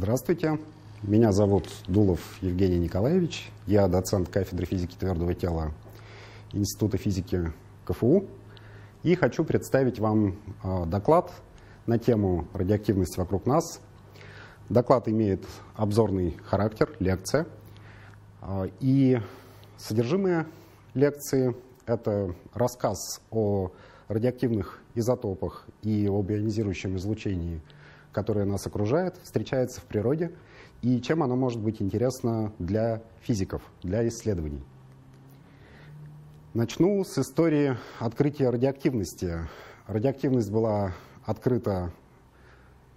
Здравствуйте, меня зовут Дулов Евгений Николаевич, я доцент кафедры физики твердого тела Института физики КФУ. И хочу представить вам э, доклад на тему радиоактивность вокруг нас. Доклад имеет обзорный характер, лекция, э, и содержимое лекции — это рассказ о радиоактивных изотопах и об ионизирующем излучении — которое нас окружает, встречается в природе, и чем оно может быть интересно для физиков, для исследований. Начну с истории открытия радиоактивности. Радиоактивность была открыта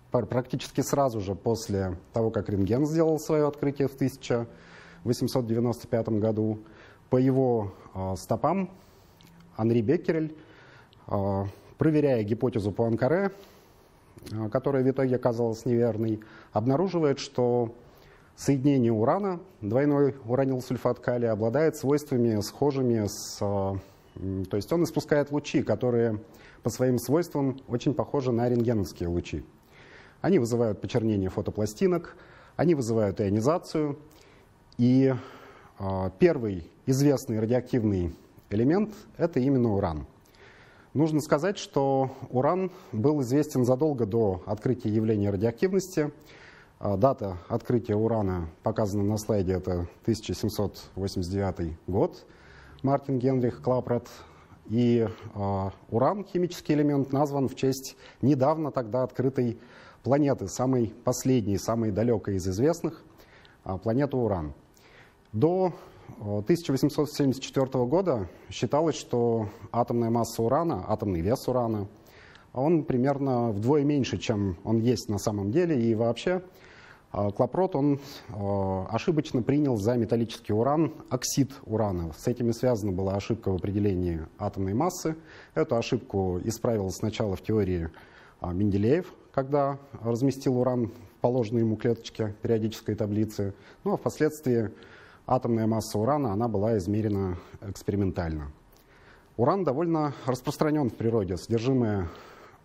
практически сразу же после того, как рентген сделал свое открытие в 1895 году. По его э, стопам Анри Беккерель, э, проверяя гипотезу по Анкаре, которая в итоге оказалась неверной, обнаруживает, что соединение урана, двойной уранилсульфат калия, обладает свойствами схожими с... Э, то есть он испускает лучи, которые по своим свойствам очень похожи на рентгеновские лучи. Они вызывают почернение фотопластинок, они вызывают ионизацию. И э, первый известный радиоактивный элемент — это именно уран — Нужно сказать, что уран был известен задолго до открытия явления радиоактивности. А, дата открытия урана показана на слайде, это 1789 год. Мартин Генрих Клапрат. И э, уран, химический элемент, назван в честь недавно тогда открытой планеты, самой последней, самой далекой из известных, э, планеты Уран. До 1874 года считалось, что атомная масса урана, атомный вес урана, он примерно вдвое меньше, чем он есть на самом деле. И вообще а, Клопрот он а, ошибочно принял за металлический уран оксид урана. С этим и связана была ошибка в определении атомной массы. Эту ошибку исправил сначала в теории а, Менделеев, когда разместил уран в положенной ему клеточке периодической таблицы. Ну а впоследствии атомная масса урана она была измерена экспериментально. Уран довольно распространен в природе. Содержимое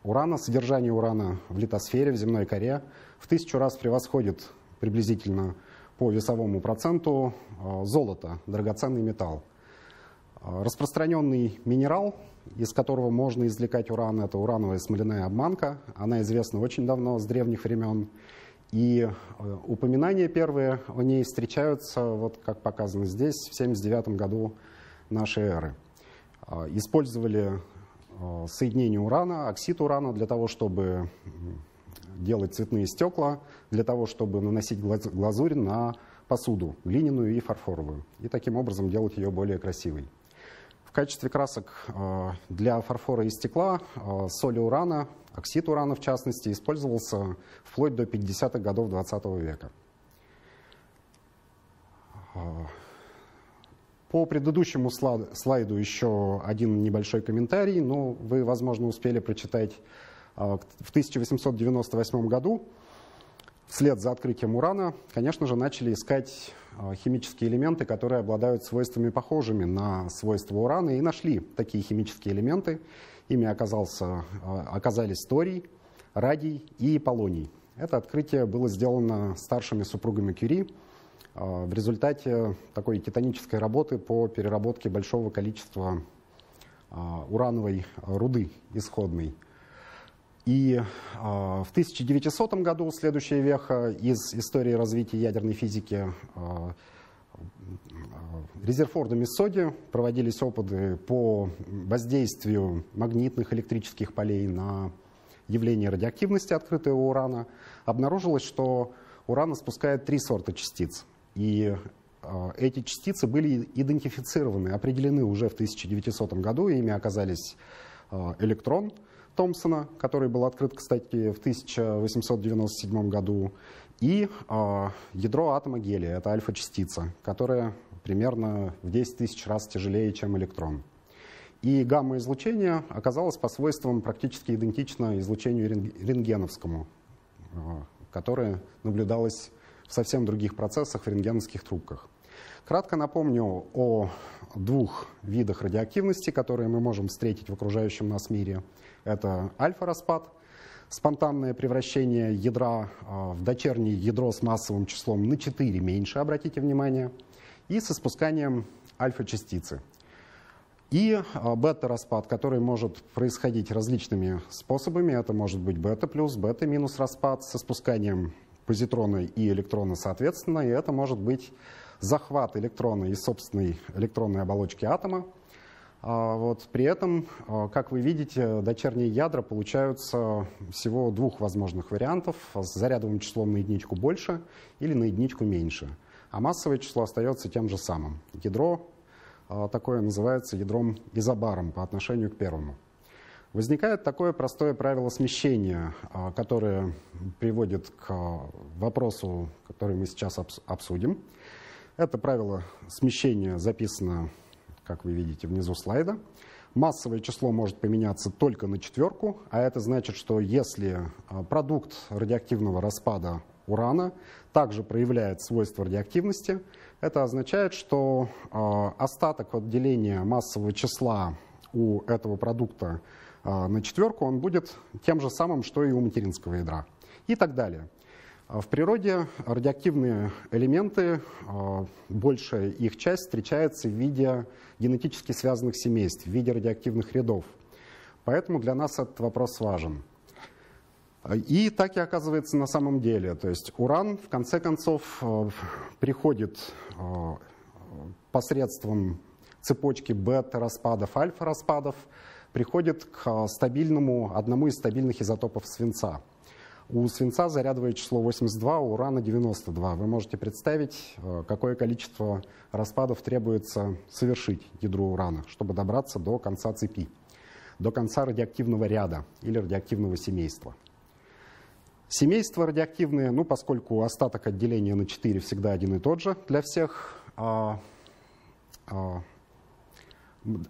урана, содержание урана в литосфере, в земной коре в тысячу раз превосходит приблизительно по весовому проценту э, золото, драгоценный металл. Э, распространенный минерал, из которого можно извлекать уран, это урановая смоляная обманка. Она известна очень давно, с древних времен. И э, упоминания первые о ней встречаются, вот как показано здесь, в 79 году нашей эры. А, использовали э, соединение урана, оксид урана для того, чтобы делать цветные стекла, для того, чтобы наносить глазурь на посуду, глиняную и фарфоровую, и таким образом делать ее более красивой качестве красок э, для фарфора и стекла э, соли урана, оксид урана в частности, использовался вплоть до 50-х годов 20 века. Э, по предыдущему слайду еще один небольшой комментарий, но вы, возможно, успели прочитать в 1898 году вслед за открытием урана, конечно же, начали искать а, химические элементы, которые обладают свойствами похожими на свойства урана, и нашли такие химические элементы. Ими оказался, а, оказались торий, радий и полоний. Это открытие было сделано старшими супругами Кюри а, в результате такой титанической работы по переработке большого количества урановой руды исходной. И в 1900 году, следующая веха из истории развития ядерной физики, э, Резерфордом и Соди проводились опыты по воздействию магнитных электрических полей на явление радиоактивности открытого урана. Обнаружилось, что уран испускает три сорта частиц. И э, эти частицы были идентифицированы, определены уже в 1900 году. Ими оказались э, электрон — Томпсона, который был открыт, кстати, в 1897 году, и э, ядро атома гелия, это альфа-частица, которая примерно в 10 тысяч раз тяжелее, чем электрон. И гамма-излучение оказалось по свойствам практически идентично излучению рентгеновскому, э, которое наблюдалось в совсем других процессах в рентгеновских трубках. Кратко напомню о двух видах радиоактивности, которые мы можем встретить в окружающем нас мире. Это альфа-распад, спонтанное превращение ядра в дочернее ядро с массовым числом на 4 меньше, обратите внимание, и с испусканием альфа-частицы. И бета-распад, который может происходить различными способами. Это может быть бета плюс, бета минус распад с испусканием позитрона и электрона соответственно. И это может быть захват электрона из собственной электронной оболочки атома. А, вот. При этом, а, как вы видите, дочерние ядра получаются всего двух возможных вариантов с зарядовым числом на единичку больше или на единичку меньше. А массовое число остается тем же самым. Ядро а, такое называется ядром изобаром по отношению к первому. Возникает такое простое правило смещения, которое приводит к вопросу, который мы сейчас обсудим. Это правило смещения записано, как вы видите, внизу слайда. Массовое число может поменяться только на четверку, а это значит, что если а, продукт радиоактивного распада урана также проявляет свойства радиоактивности, это означает, что а, остаток от деления массового числа у этого продукта а, на четверку он будет тем же самым, что и у материнского ядра. И так далее. А в природе радиоактивные элементы, а, большая их часть встречается в виде генетически связанных семейств, в виде радиоактивных рядов. Поэтому для нас этот вопрос важен. И так и оказывается на самом деле. То есть уран, в конце концов, а, приходит посредством цепочки бета-распадов, альфа-распадов, приходит к стабильному, одному из стабильных изотопов свинца – у свинца зарядовое число 82, у урана 92. Вы можете представить, э, какое количество распадов требуется совершить ядру урана, чтобы добраться до конца цепи, до конца радиоактивного ряда или радиоактивного семейства. Семейства радиоактивные, ну, поскольку остаток отделения на 4 всегда один и тот же для всех, а, а,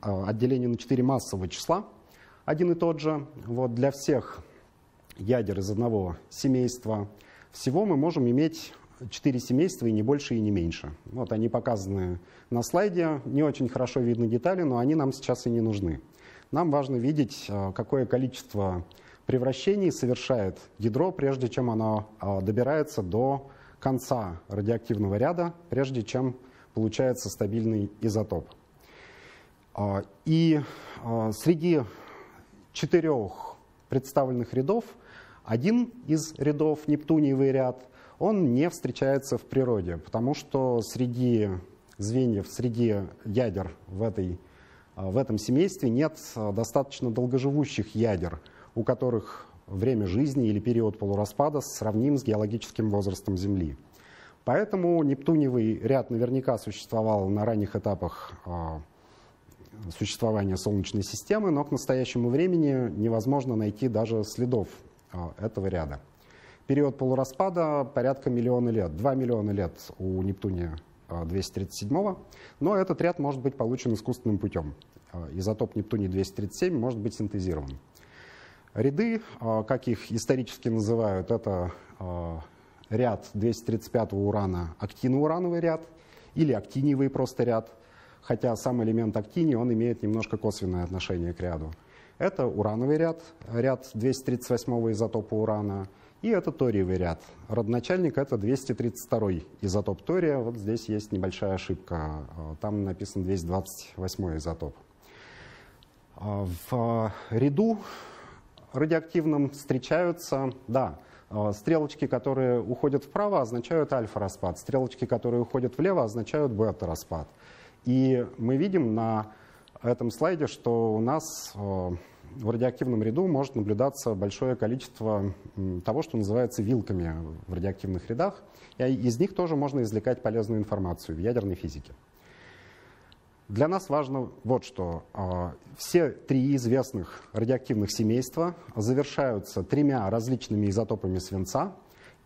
а отделение на 4 массового числа один и тот же. Вот для всех ядер из одного семейства. Всего мы можем иметь четыре семейства и не больше и не меньше. Вот они показаны на слайде. Не очень хорошо видны детали, но они нам сейчас и не нужны. Нам важно видеть, э, какое количество превращений совершает ядро, прежде чем оно э, добирается до конца радиоактивного ряда, прежде чем получается стабильный изотоп. Э, и среди четырех представленных рядов один из рядов, нептуниевый ряд, он не встречается в природе, потому что среди звеньев, среди ядер в, этой, а, в этом семействе нет а, достаточно долгоживущих ядер, у которых время жизни или период полураспада сравним с геологическим возрастом Земли. Поэтому нептуниевый ряд наверняка существовал на ранних этапах а, существования Солнечной системы, но к настоящему времени невозможно найти даже следов этого ряда. Период полураспада порядка миллиона лет, 2 миллиона лет у Нептуния 237, а, но этот ряд может быть получен искусственным путем. А, изотоп Нептуний-237 может быть синтезирован. Ряды, как их исторически называют, это ряд 235 урана, актиноурановый ряд или актиниевый просто ряд, хотя сам элемент актиний, он имеет немножко косвенное отношение к ряду. Это урановый ряд, ряд 238 изотопа урана, и это ториевый ряд. Родоначальник — это 232 изотоп тория. Вот здесь есть небольшая ошибка. Там написан 228 изотоп. А, в ряду радиоактивном встречаются, да, стрелочки, которые уходят вправо, означают альфа-распад. Стрелочки, которые уходят влево, означают бета-распад. И мы видим на этом слайде, что у нас э, в радиоактивном ряду может наблюдаться большое количество того, что называется вилками в радиоактивных рядах. И из них тоже можно извлекать полезную информацию в ядерной физике. Для нас важно вот что. Э, все три известных радиоактивных семейства завершаются тремя различными изотопами свинца,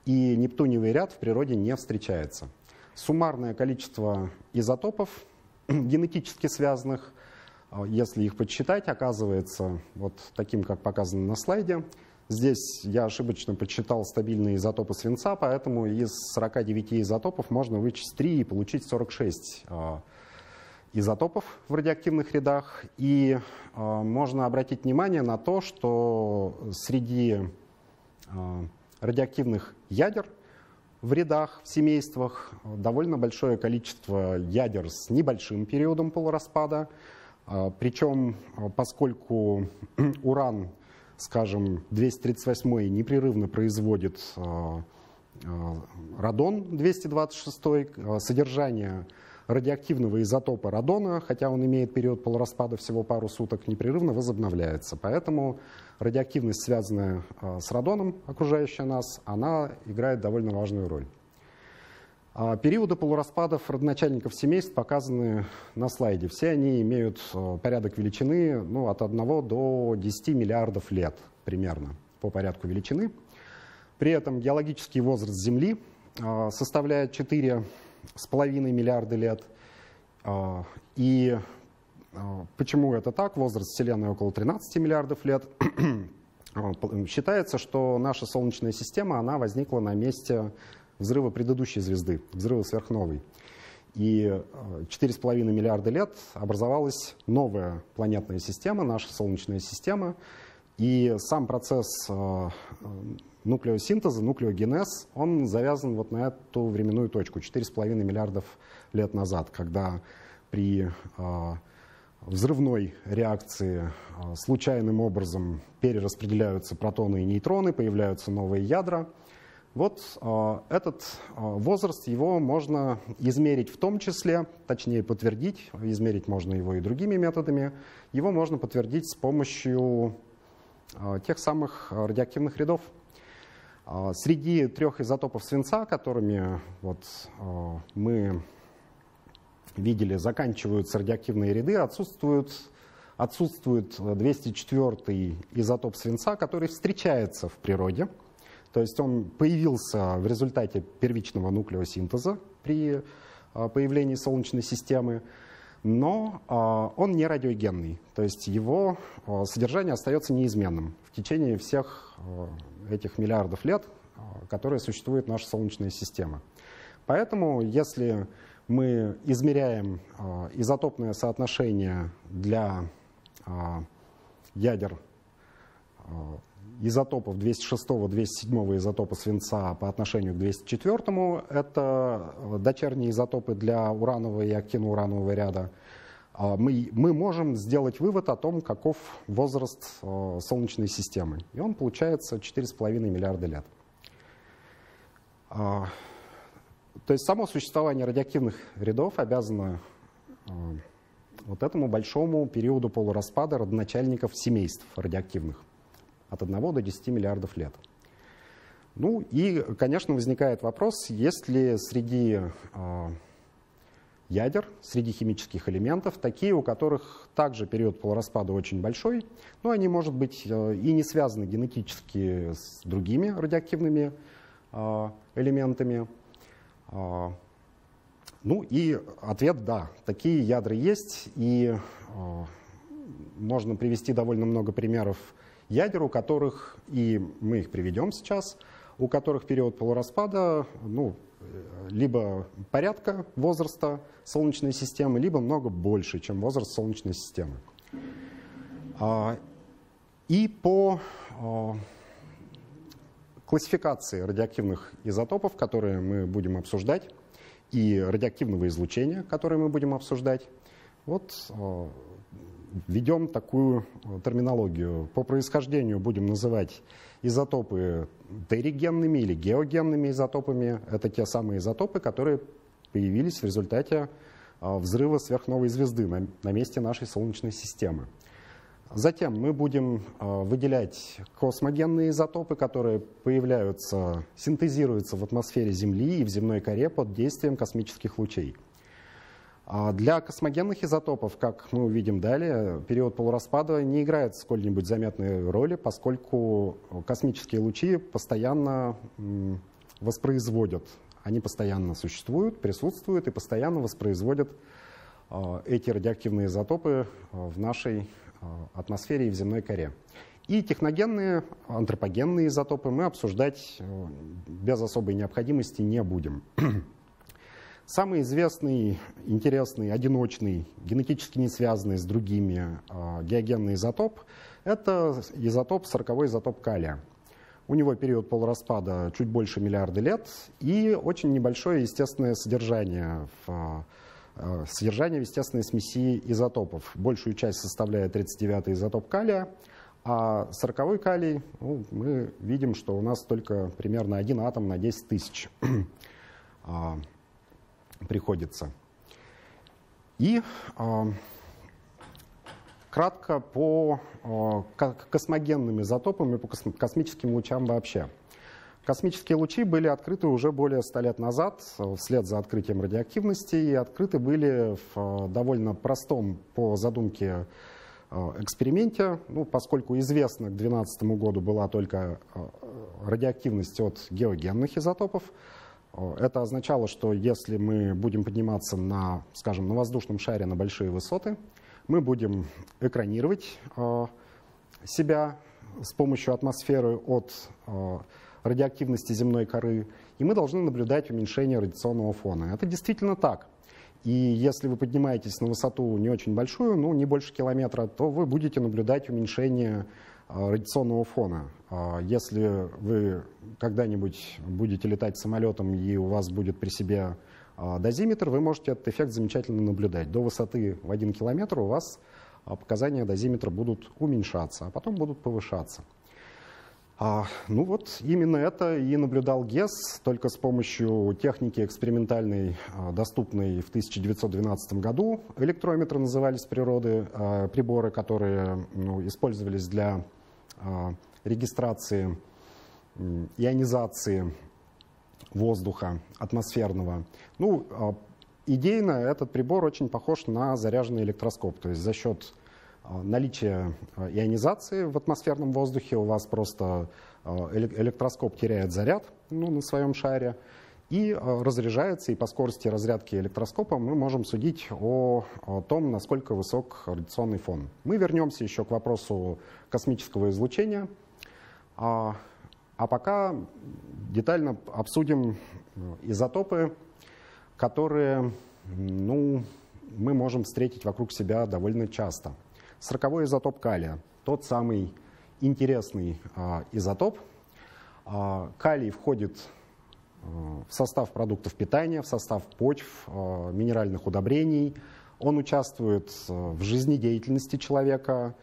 и нептуниевый ряд в природе не встречается. Суммарное количество изотопов генетически связанных а если их подсчитать, оказывается вот таким, как показано на слайде. Здесь я ошибочно подсчитал стабильные изотопы свинца, поэтому из 49 изотопов можно вычесть 3 и получить 46 а, изотопов в радиоактивных рядах. И а, можно обратить внимание на то, что среди радиоактивных ядер в рядах, в семействах, довольно большое количество ядер с небольшим периодом полураспада. Причем, поскольку уран, скажем, 238 непрерывно производит радон 226, содержание радиоактивного изотопа радона, хотя он имеет период полураспада всего пару суток, непрерывно возобновляется. Поэтому радиоактивность, связанная а, с радоном, окружающая нас, она играет довольно важную роль. А, периоды полураспадов родоначальников семейств показаны на слайде. Все они имеют а, порядок величины ну, от 1 до 10 миллиардов лет примерно по порядку величины. При этом геологический возраст Земли составляет 4 с половиной миллиарда лет. А, и почему это так? Возраст Вселенной около 13 миллиардов лет. Считается, что наша Солнечная система она возникла на месте взрыва предыдущей звезды, взрыва сверхновой. И 4,5 миллиарда лет образовалась новая планетная система, наша Солнечная система. И сам процесс нуклеосинтеза, нуклеогенез, он завязан вот на эту временную точку, 4,5 миллиардов лет назад, когда при э, взрывной реакции э, случайным образом перераспределяются протоны и нейтроны, появляются новые ядра. Вот э, этот э, возраст, его можно измерить в том числе, точнее подтвердить, измерить можно его и другими методами, его можно подтвердить с помощью э, тех самых радиоактивных рядов. А, среди трех изотопов свинца, которыми вот, а, мы видели, заканчиваются радиоактивные ряды, отсутствует, отсутствует 204 изотоп свинца, который встречается в природе. То есть он появился в результате первичного нуклеосинтеза при а, появлении Солнечной системы, но он не радиогенный, то есть его содержание остается неизменным в течение всех этих миллиардов лет, а, которые существует наша Солнечная система. Поэтому, если мы измеряем а, изотопное соотношение для а, ядер изотопов 206-207 изотопа свинца по отношению к 204, это дочерние изотопы для уранового и актиноуранового ряда, а, мы, мы можем сделать вывод о том, каков возраст э, Солнечной системы. И он получается 4,5 миллиарда лет. А, то есть само существование радиоактивных рядов обязано э, вот этому большому периоду полураспада родоначальников семейств радиоактивных от 1 до 10 миллиардов лет. Ну и, конечно, возникает вопрос, есть ли среди э, ядер среди химических элементов, такие, у которых также период полураспада очень большой, но они, может быть, э, и не связаны генетически с другими радиоактивными э, элементами. А, ну и ответ – да, такие ядра есть, и можно привести довольно много примеров ядер, у которых, и мы их приведем сейчас, у которых период полураспада ну, либо порядка возраста Солнечной системы, либо много больше, чем возраст Солнечной системы. А, и по а, классификации радиоактивных изотопов, которые мы будем обсуждать, и радиоактивного излучения, которое мы будем обсуждать, вот введем такую терминологию. По происхождению будем называть изотопы теригенными или геогенными изотопами. Это те самые изотопы, которые появились в результате а, взрыва сверхновой звезды на, месте нашей Солнечной системы. Затем мы будем а, выделять космогенные изотопы, которые появляются, синтезируются в атмосфере Земли и в земной коре под действием космических лучей. А для космогенных изотопов, как мы увидим далее, период полураспада не играет сколь-нибудь заметной роли, поскольку космические лучи постоянно воспроизводят, они постоянно существуют, присутствуют и постоянно воспроизводят а, эти радиоактивные изотопы а, в нашей атмосфере и в земной коре. И техногенные, антропогенные изотопы мы обсуждать без особой необходимости не будем. Самый известный, интересный, одиночный, генетически не связанный с другими э, геогенный изотоп – это изотоп, 40 изотоп калия. У него период полураспада чуть больше миллиарда лет и очень небольшое естественное содержание в Э, содержание в естественной смеси изотопов. Большую часть составляет 39-й изотоп калия, а 40-й калий, ну, мы видим, что у нас только примерно один атом на 10 тысяч приходится. И а, кратко по а, космогенным изотопам и по космическим лучам вообще – Космические лучи были открыты уже более 100 лет назад, вслед за открытием радиоактивности, и открыты были в э, довольно простом по задумке э, эксперименте, ну, поскольку известно к 2012 году была только э, радиоактивность от геогенных изотопов, это означало, что если мы будем подниматься на, скажем, на воздушном шаре на большие высоты, мы будем экранировать себя с помощью атмосферы от радиоактивности земной коры, и мы должны наблюдать уменьшение радиационного фона. Это действительно так. И если вы поднимаетесь на высоту не очень большую, ну не больше километра, то вы будете наблюдать уменьшение радиационного фона. А, если вы когда-нибудь будете летать самолетом и у вас будет при себе а, дозиметр, вы можете этот эффект замечательно наблюдать. До высоты в 1 километр у вас показания дозиметра будут уменьшаться, а потом будут повышаться. А, ну вот именно это и наблюдал ГЕС, только с помощью техники экспериментальной, доступной в 1912 году. Электрометры назывались природы, приборы, которые ну, использовались для регистрации ионизации воздуха атмосферного. Ну, а, идейно этот прибор очень похож на заряженный электроскоп, то есть за счет а, наличие а, ионизации в атмосферном воздухе, у вас просто а, электроскоп теряет заряд ну, на своем шаре и разряжается, и по скорости разрядки электроскопа мы можем судить о, том, насколько высок радиационный фон. Мы вернемся еще к вопросу космического излучения, а, а пока детально обсудим изотопы, которые ну, мы можем встретить вокруг себя довольно часто – Сороковой изотоп калия, тот самый интересный а, изотоп. А, калий входит в состав продуктов питания, в состав почв, а, минеральных удобрений. Он участвует а, в жизнедеятельности человека.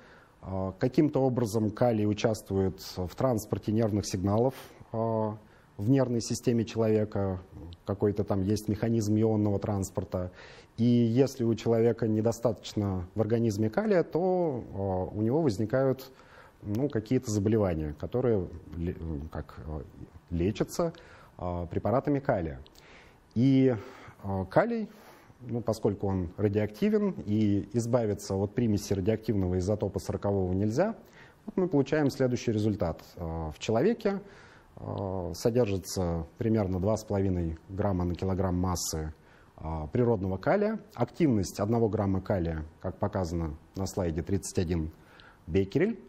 Каким-то образом калий участвует в транспорте нервных сигналов в нервной системе человека, какой-то там есть механизм ионного транспорта. И если у человека недостаточно в организме калия, то у него возникают ну, какие-то заболевания, которые как, лечатся препаратами калия. И калий, ну, поскольку он радиоактивен, и избавиться от примеси радиоактивного изотопа 40 нельзя, вот мы получаем следующий результат. В человеке содержится примерно 2,5 грамма на килограмм массы природного калия. Активность 1 грамма калия, как показано на слайде, 31 беккерель.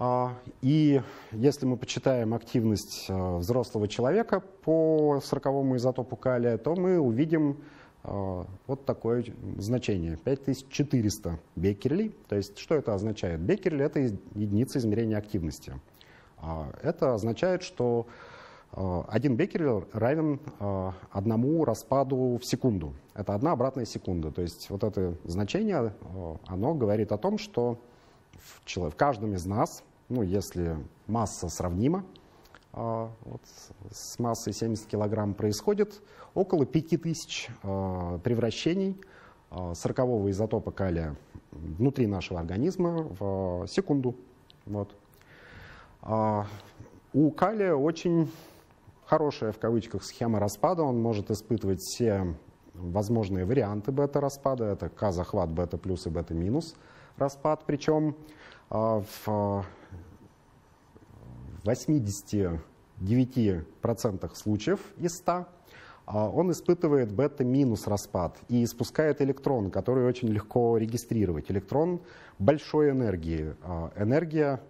А, и если мы почитаем активность а, взрослого человека по 40 изотопу калия, то мы увидим вот такое значение, 5400 беккерелей. То есть что это означает? Беккерель — это единица измерения активности. Это означает, что Э, один беккерель равен э, одному распаду в секунду. Это одна обратная секунда. То есть вот это значение, э, оно говорит о том, что в, каждом из нас, ну, если масса сравнима, вот, с массой 70 килограмм происходит около 5000 превращений 40 изотопа калия внутри нашего организма в секунду. Вот. У калия очень хорошая в кавычках схема распада, он может испытывать все возможные варианты бета-распада, это К-захват бета плюс и бета минус распад, причем а, в 89% случаев из 100 а, он испытывает бета-минус распад и испускает электрон, который очень легко регистрировать. Электрон большой энергии, а, энергия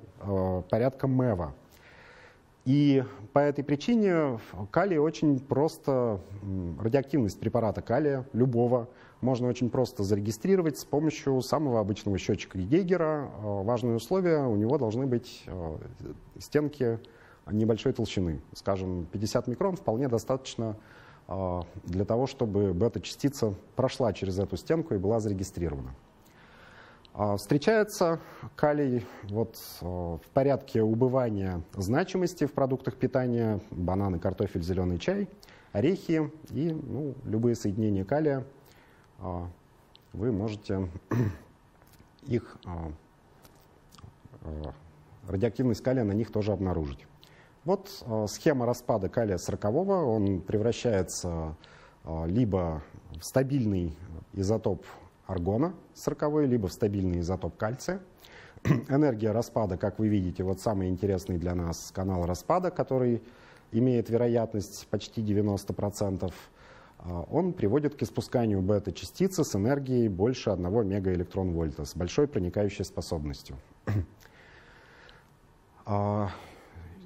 порядка МЭВа. И по этой причине калий очень просто, радиоактивность препарата калия, любого, можно очень просто зарегистрировать с помощью самого обычного счетчика Гейгера. Э, важное условие, у него должны быть э, стенки небольшой толщины. Скажем, 50 микрон вполне достаточно для того, чтобы бета-частица прошла через эту стенку и была зарегистрирована. Встречается калий вот, в порядке убывания значимости в продуктах питания, бананы, картофель, зеленый чай, орехи и ну, любые соединения калия вы можете их радиоактивность калия на них тоже обнаружить. Вот схема распада калия 40 он превращается либо в стабильный изотоп аргона 40 либо в стабильный изотоп кальция. Энергия распада, как вы видите, вот самый интересный для нас канал распада, который имеет вероятность почти 90%, э, он приводит к испусканию бета-частицы с энергией больше 1 мегаэлектрон-вольта, с большой проникающей способностью. А,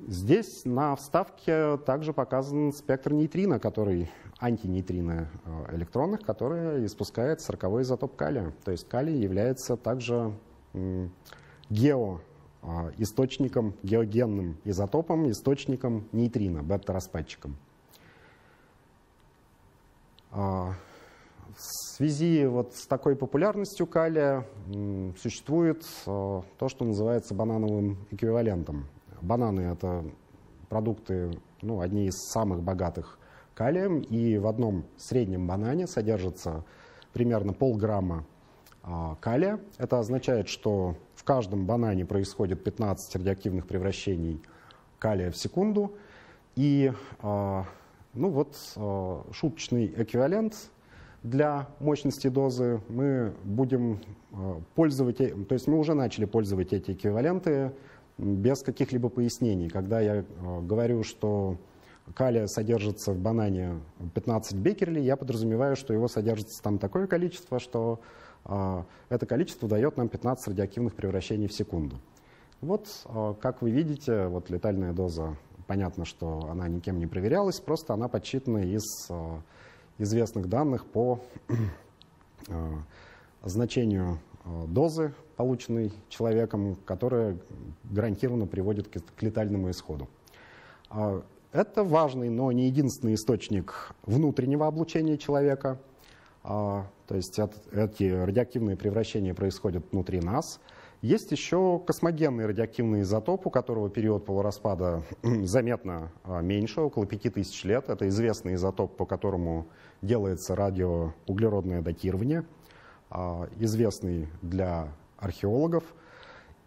здесь на вставке также показан спектр нейтрино, который антинейтрино э, электронных, которые испускает 40 изотоп калия. То есть калий является также гео а, геогенным изотопом, источником нейтрино, бета-распадчиком. А, в связи вот с такой популярностью калия существует э, то, что называется банановым эквивалентом. Бананы — это продукты, ну, одни из самых богатых калием, и в одном среднем банане содержится примерно полграмма а, калия. Это означает, что в каждом банане происходит 15 радиоактивных превращений калия в секунду. И а, ну вот а, шуточный эквивалент для мощности дозы мы будем э, пользовать, э, то есть мы уже начали пользовать эти эквиваленты без каких-либо пояснений. Когда я э, говорю, что калия содержится в банане 15 беккерелей, я подразумеваю, что его содержится там такое количество, что это количество дает нам 15 радиоактивных превращений в секунду. Вот, как вы видите, вот летальная доза, понятно, что она никем не проверялась, просто она подсчитана из известных данных по э, значению э, дозы, полученной человеком, которая гарантированно приводит к летальному исходу. А, это важный, но не единственный источник внутреннего облучения человека. А, то есть эти радиоактивные превращения происходят внутри нас. Есть еще космогенный радиоактивный изотоп, у которого период полураспада заметно а, меньше, около 5000 лет. Это известный изотоп, по которому делается радиоуглеродное датирование, а, известный для археологов.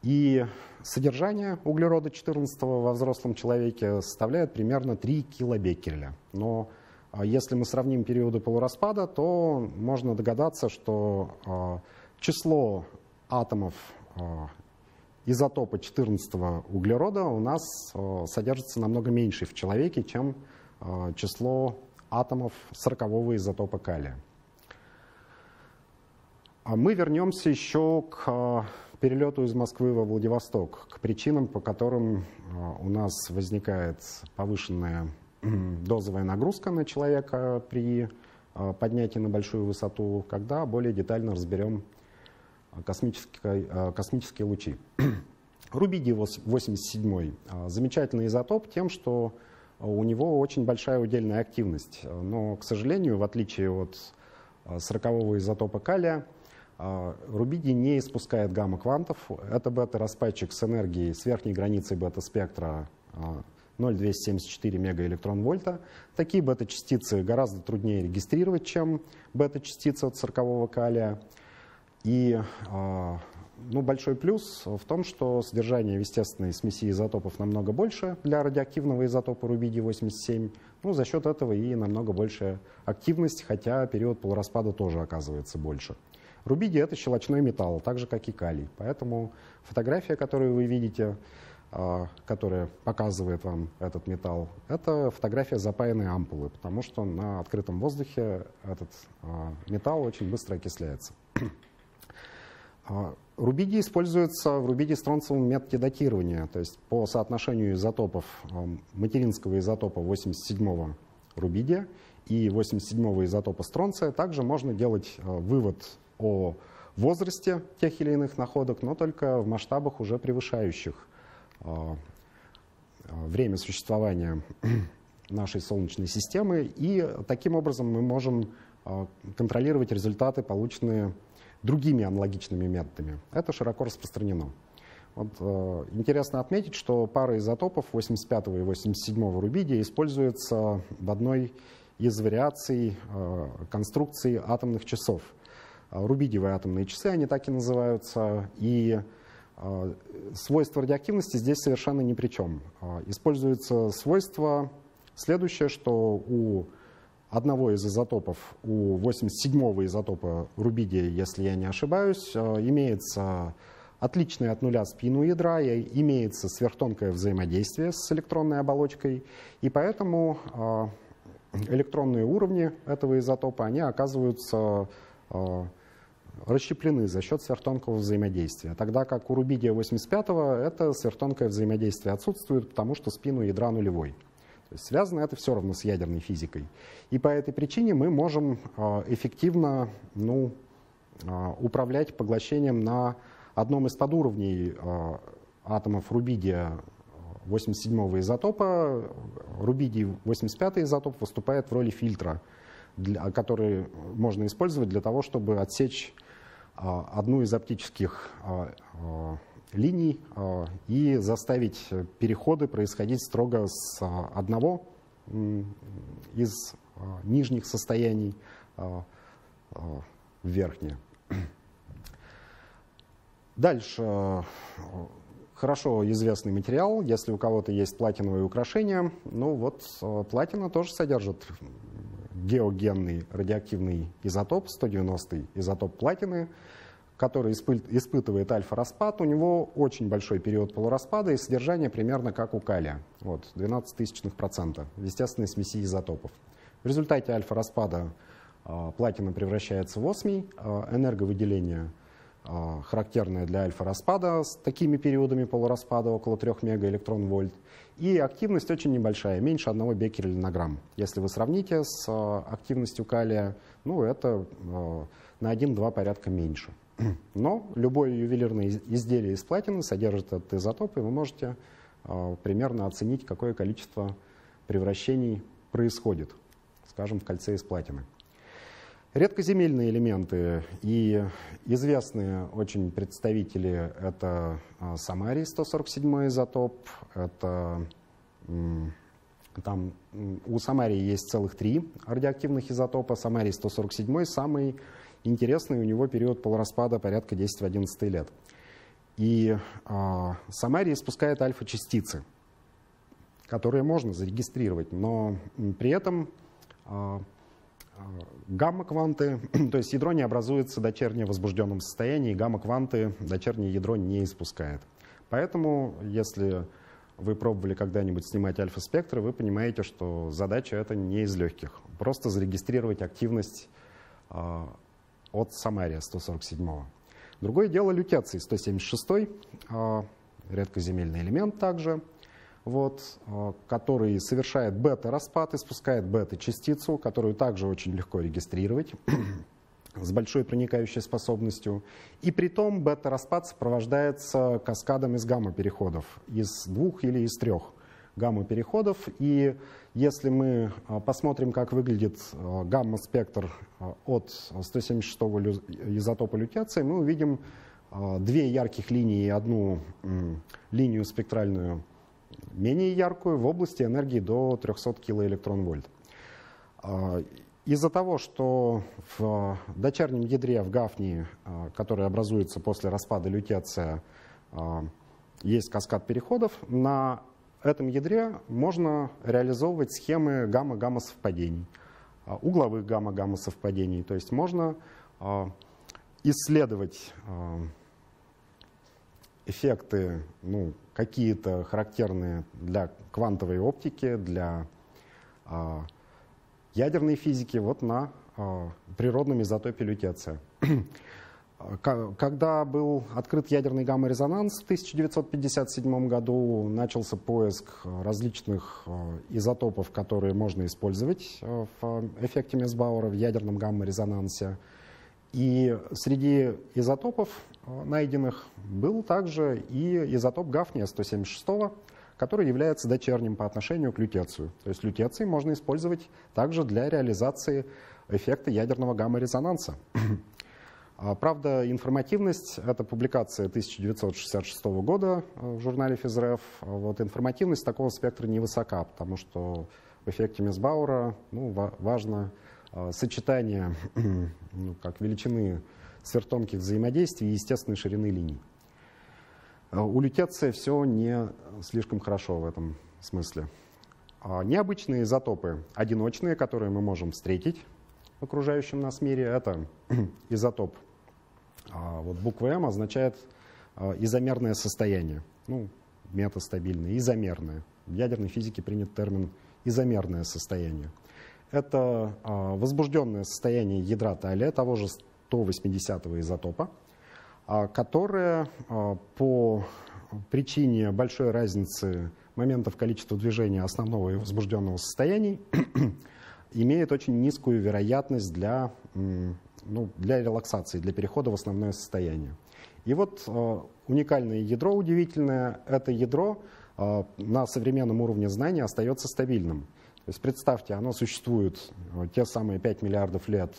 И содержание углерода 14 во взрослом человеке составляет примерно 3 килобеккереля. Но а, если мы сравним периоды полураспада, то можно догадаться, что число атомов изотопа 14 углерода у нас содержится намного меньше в человеке, чем число атомов 40 изотопа калия. А мы вернемся еще к перелету из Москвы во Владивосток, к причинам, по которым у нас возникает повышенная дозовая нагрузка на человека при поднятии на большую высоту, когда более детально разберем космические, космические лучи. Рубидий 87 замечательный изотоп тем, что у него очень большая удельная активность. Но, к сожалению, в отличие от 40-го изотопа калия, рубидий не испускает гамма-квантов. Это бета-распадчик с энергией с верхней границей бета-спектра 0,274 мегаэлектрон-вольта. Такие бета-частицы гораздо труднее регистрировать, чем бета-частицы от 40-го калия. И ну, большой плюс в том, что содержание в естественной смеси изотопов намного больше для радиоактивного изотопа рубидий-87. Ну, за счет этого и намного большая активность, хотя период полураспада тоже оказывается больше. Рубидий — это щелочной металл, так же, как и калий. Поэтому фотография, которую вы видите, а, которая показывает вам этот металл, это фотография запаянной ампулы, потому что на открытом воздухе этот а, металл очень быстро окисляется. А, рубидий используется в рубидий-стронцевом методе датирования, то есть по соотношению изотопов а, материнского изотопа 87-го рубидия и 87-го изотопа стронция. Также можно делать а, вывод о возрасте тех или иных находок, но только в масштабах уже превышающих время существования нашей Солнечной системы, и таким образом мы можем контролировать результаты, полученные другими аналогичными методами. Это широко распространено. Вот, э, интересно отметить, что пара изотопов 85 и 87 рубидия используется в одной из вариаций э, конструкции атомных часов. Рубидиевые атомные часы, они так и называются, и э, свойства радиоактивности здесь совершенно ни при чем. Э, используется свойство следующее, что у одного из изотопов, у 87-го изотопа рубидия, если я не ошибаюсь, э, имеется отличный от нуля спин у ядра, и имеется сверхтонкое взаимодействие с электронной оболочкой, и поэтому э, электронные уровни этого изотопа, они оказываются э, расщеплены за счет сверхтонкого взаимодействия. Тогда как у рубидия 85 это сверхтонкое взаимодействие отсутствует, потому что спин у ядра нулевой. Связано это все равно с ядерной физикой. И по этой причине мы можем э, эффективно ну, э, управлять поглощением на одном из подуровней э, атомов рубидия 87 изотопа. Рубидий 85 изотоп выступает в роли фильтра, который можно использовать для того, чтобы отсечь одну из оптических линий э, и заставить переходы происходить строго с э, одного из э, нижних состояний в верхнее. Дальше хорошо известный материал. Если у кого-то есть платиновые украшения, ну вот платина тоже содержит геогенный радиоактивный изотоп, 190 изотоп платины, который испытывает альфа-распад, у него очень большой период полураспада и содержание примерно как у калия, вот, 12 тысячных процента в естественной смеси изотопов. В результате альфа-распада э, платина превращается в осмий, э, энерговыделение э, характерное для альфа-распада с такими периодами полураспада около 3 мегаэлектрон-вольт, и активность очень небольшая, меньше 1 беккереля на грамм. Если вы сравните с активностью калия, ну это на 1-2 порядка меньше. Но любое ювелирное изделие из платины содержит этот изотоп, и вы можете э, примерно оценить, какое количество превращений происходит, скажем, в кольце из платины. Редкоземельные элементы и известные очень представители — это самарий 147 изотоп, это там у самарии есть целых три радиоактивных изотопа. Самарий 147 самый интересный, у него период полураспада порядка 10-11 лет. И э, Самарий испускает альфа-частицы, которые можно зарегистрировать, но при этом э, гамма-кванты, то есть ядро не образуется дочернее в возбужденном состоянии, гамма-кванты дочернее ядро не испускает. Поэтому, если вы пробовали когда-нибудь снимать альфа-спектры, вы понимаете, что задача это не из легких. Просто зарегистрировать активность от Самария 147-го. Другое дело лютеций 176 а, редкоземельный элемент также, вот, а, который совершает бета-распад, испускает бета-частицу, которую также очень легко регистрировать с большой проникающей способностью. И при том бета-распад сопровождается каскадом из гамма-переходов, из двух или из трех гамма-переходов. И если мы а, посмотрим, как выглядит а, гамма-спектр а, от 176 изотопа лютеция, мы увидим две ярких линии и одну линию спектральную менее яркую в области энергии до 300 килоэлектрон-вольт. Из-за того, что в дочернем ядре в гафнии, который образуется после распада лютеция, есть каскад переходов, на этом ядре можно реализовывать схемы гамма-гамма совпадений, а, угловых гамма-гамма совпадений. То есть можно а, исследовать а, эффекты, ну, какие-то характерные для квантовой оптики, для ядерной физики вот на природном изотопе лютеция. Когда был открыт ядерный гамма-резонанс в 1957 году, начался поиск различных э, изотопов, которые можно использовать э, в эффекте Месбауэра в ядерном гамма-резонансе. И среди изотопов, э, найденных, был также и изотоп Гафния 176 который является дочерним по отношению к лютецию. То есть лютеций можно использовать также для реализации эффекта ядерного гамма-резонанса. А, правда, информативность — это публикация 1966 года в журнале Физреф. Вот информативность такого спектра невысока, потому что в эффекте Месбаура ну, важно а, сочетание ну, как величины сверхтонких взаимодействий и естественной ширины линий. А, у лютеция все не слишком хорошо в этом смысле. А, необычные изотопы, одиночные, которые мы можем встретить в окружающем нас мире, это изотоп. Вот буква М означает изомерное состояние, ну, метастабильное, изомерное. В ядерной физике принят термин изомерное состояние. Это а, возбужденное состояние ядра талия, того же 180-го изотопа, а, которое а, по причине большой разницы моментов количества движения основного и возбужденного состояний имеет очень низкую вероятность для, ну, для релаксации, для перехода в основное состояние. И вот уникальное ядро удивительное, это ядро на современном уровне знания остается стабильным. То есть представьте, оно существует э, те самые 5 миллиардов лет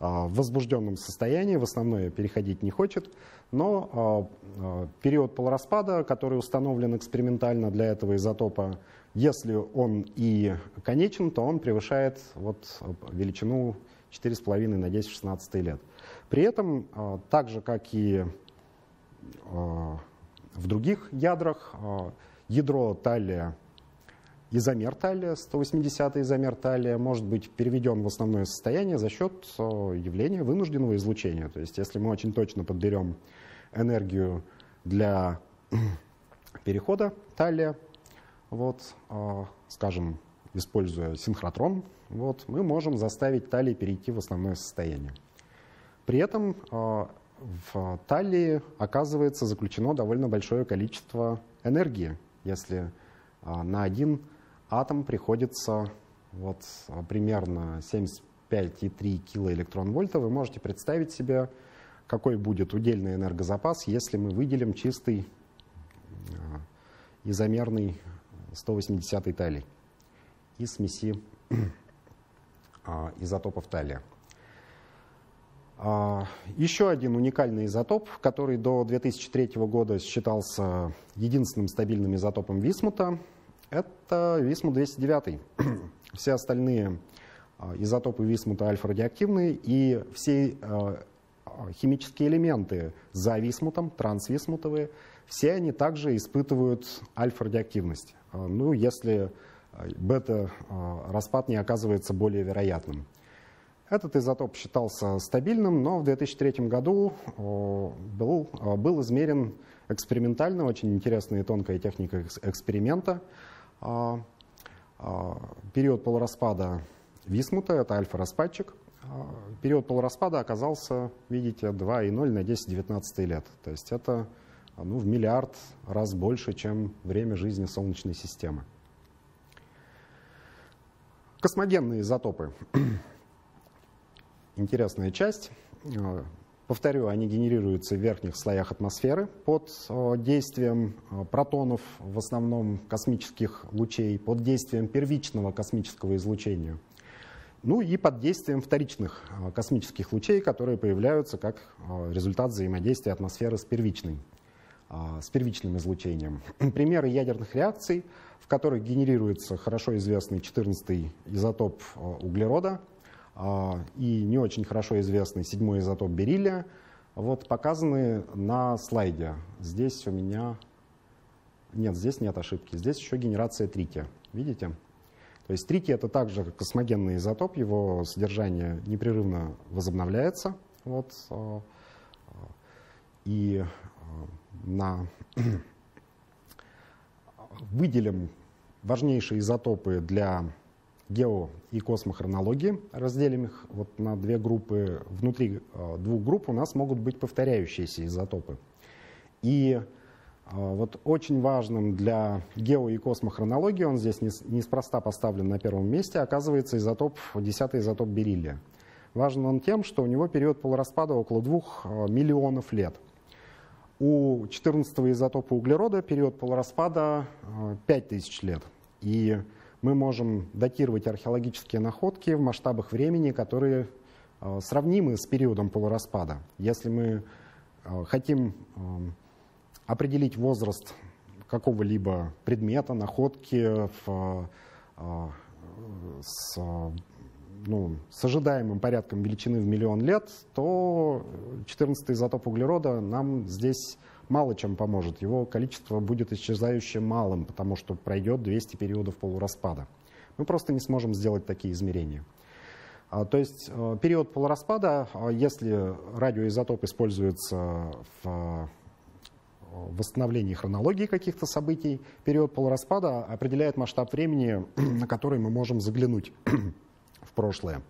а, в возбужденном состоянии, в основное переходить не хочет, но а, а, период полураспада, который установлен экспериментально для этого изотопа, если он и конечен, то он превышает вот величину 4,5 на 10 в 16 лет. При этом, так же как и в других ядрах, ядро талия изомер талия, 180 изомер талия, может быть переведен в основное состояние за счет явления вынужденного излучения. То есть если мы очень точно подберем энергию для перехода талия, вот, скажем, используя синхротрон, вот, мы можем заставить талий перейти в основное состояние. При этом в талии оказывается заключено довольно большое количество энергии. Если на один атом приходится вот примерно 75,3 килоэлектрон-вольта. Вы можете представить себе, какой будет удельный энергозапас, если мы выделим чистый а, изомерный 180 талий из смеси а, изотопов талия. А, еще один уникальный изотоп, который до 2003 года считался единственным стабильным изотопом Висмута, это Висмут-209. все остальные а, изотопы Висмута альфа-радиоактивные, и все химические элементы за Висмутом, трансвисмутовые, все они также испытывают альфа-радиоактивность. Ну, если бета-распад не оказывается более вероятным. Этот изотоп считался стабильным, но в 2003 году был, был измерен экспериментально, очень интересная и тонкая техника эксперимента, период полураспада Висмута, это альфа-распадчик, период полураспада оказался, видите, 2,0 на 10-19 лет. То есть это ну, в миллиард раз больше, чем время жизни Солнечной системы. Космогенные изотопы. Интересная часть. Повторю, они генерируются в верхних слоях атмосферы под э, действием э, протонов, в основном космических лучей, под действием первичного космического излучения. Ну и под действием вторичных э, космических лучей, которые появляются как результат взаимодействия атмосферы с, первичной, с первичным излучением. Примеры ядерных реакций, в которых генерируется хорошо известный 14 изотоп углерода – а, и не очень хорошо известный седьмой изотоп бериллия, вот показаны на слайде. Здесь у меня... Нет, здесь нет ошибки. Здесь еще генерация трития. Видите? То есть тритий — это также космогенный изотоп, его содержание непрерывно возобновляется. Вот, а, и а, на... выделим важнейшие изотопы для гео- и космохронологии. Разделим их вот на две группы. Внутри э, двух групп у нас могут быть повторяющиеся изотопы. И э, вот очень важным для гео- и космохронологии, он здесь неспроста поставлен на первом месте, оказывается изотоп, 10 изотоп бериллия. Важен он тем, что у него период полураспада около 2 э, миллионов лет. У 14 изотопа углерода период полураспада 5000 лет. И мы можем датировать археологические находки в масштабах времени, которые э, сравнимы с периодом полураспада. Если мы э, хотим э, определить возраст какого-либо предмета, находки в, с, ну, с ожидаемым порядком величины в миллион лет, то 14 изотоп углерода нам здесь мало чем поможет. Его количество будет исчезающе малым, потому что пройдет 200 периодов полураспада. Мы просто не сможем сделать такие измерения. А, то есть э, период полураспада, а, если радиоизотоп используется в э, восстановлении хронологии каких-то событий, период полураспада определяет масштаб времени, на который мы можем заглянуть в прошлое.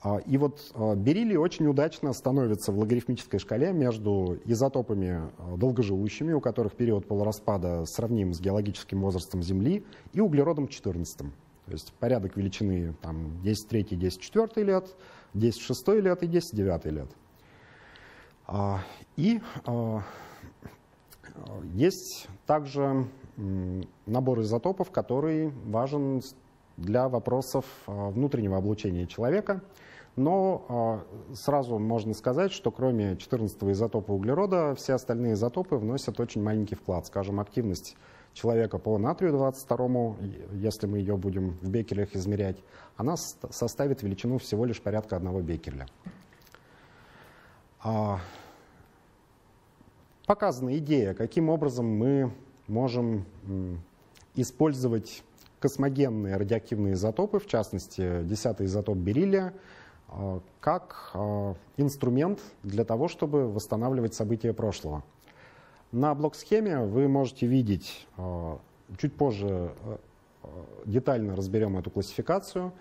А, и вот а, бериллий очень удачно становится в логарифмической шкале между изотопами а, долгоживущими, у которых период полураспада сравним с геологическим возрастом Земли, и углеродом 14. То есть порядок величины там, 10 3, 10 4 лет, 10 6 лет и 10 9 лет. И есть также набор изотопов, который важен для вопросов внутреннего облучения человека – но э, сразу можно сказать, что кроме 14 изотопа углерода, все остальные изотопы вносят очень маленький вклад. Скажем, активность человека по натрию 22, если мы ее будем в беккелях измерять, она составит величину всего лишь порядка одного беккеля. А, показана идея, каким образом мы можем использовать космогенные радиоактивные изотопы, в частности, 10 изотоп бериллия, Э, как э, инструмент для того, чтобы восстанавливать события прошлого. На блок-схеме вы можете видеть, э, чуть позже детально разберем эту классификацию,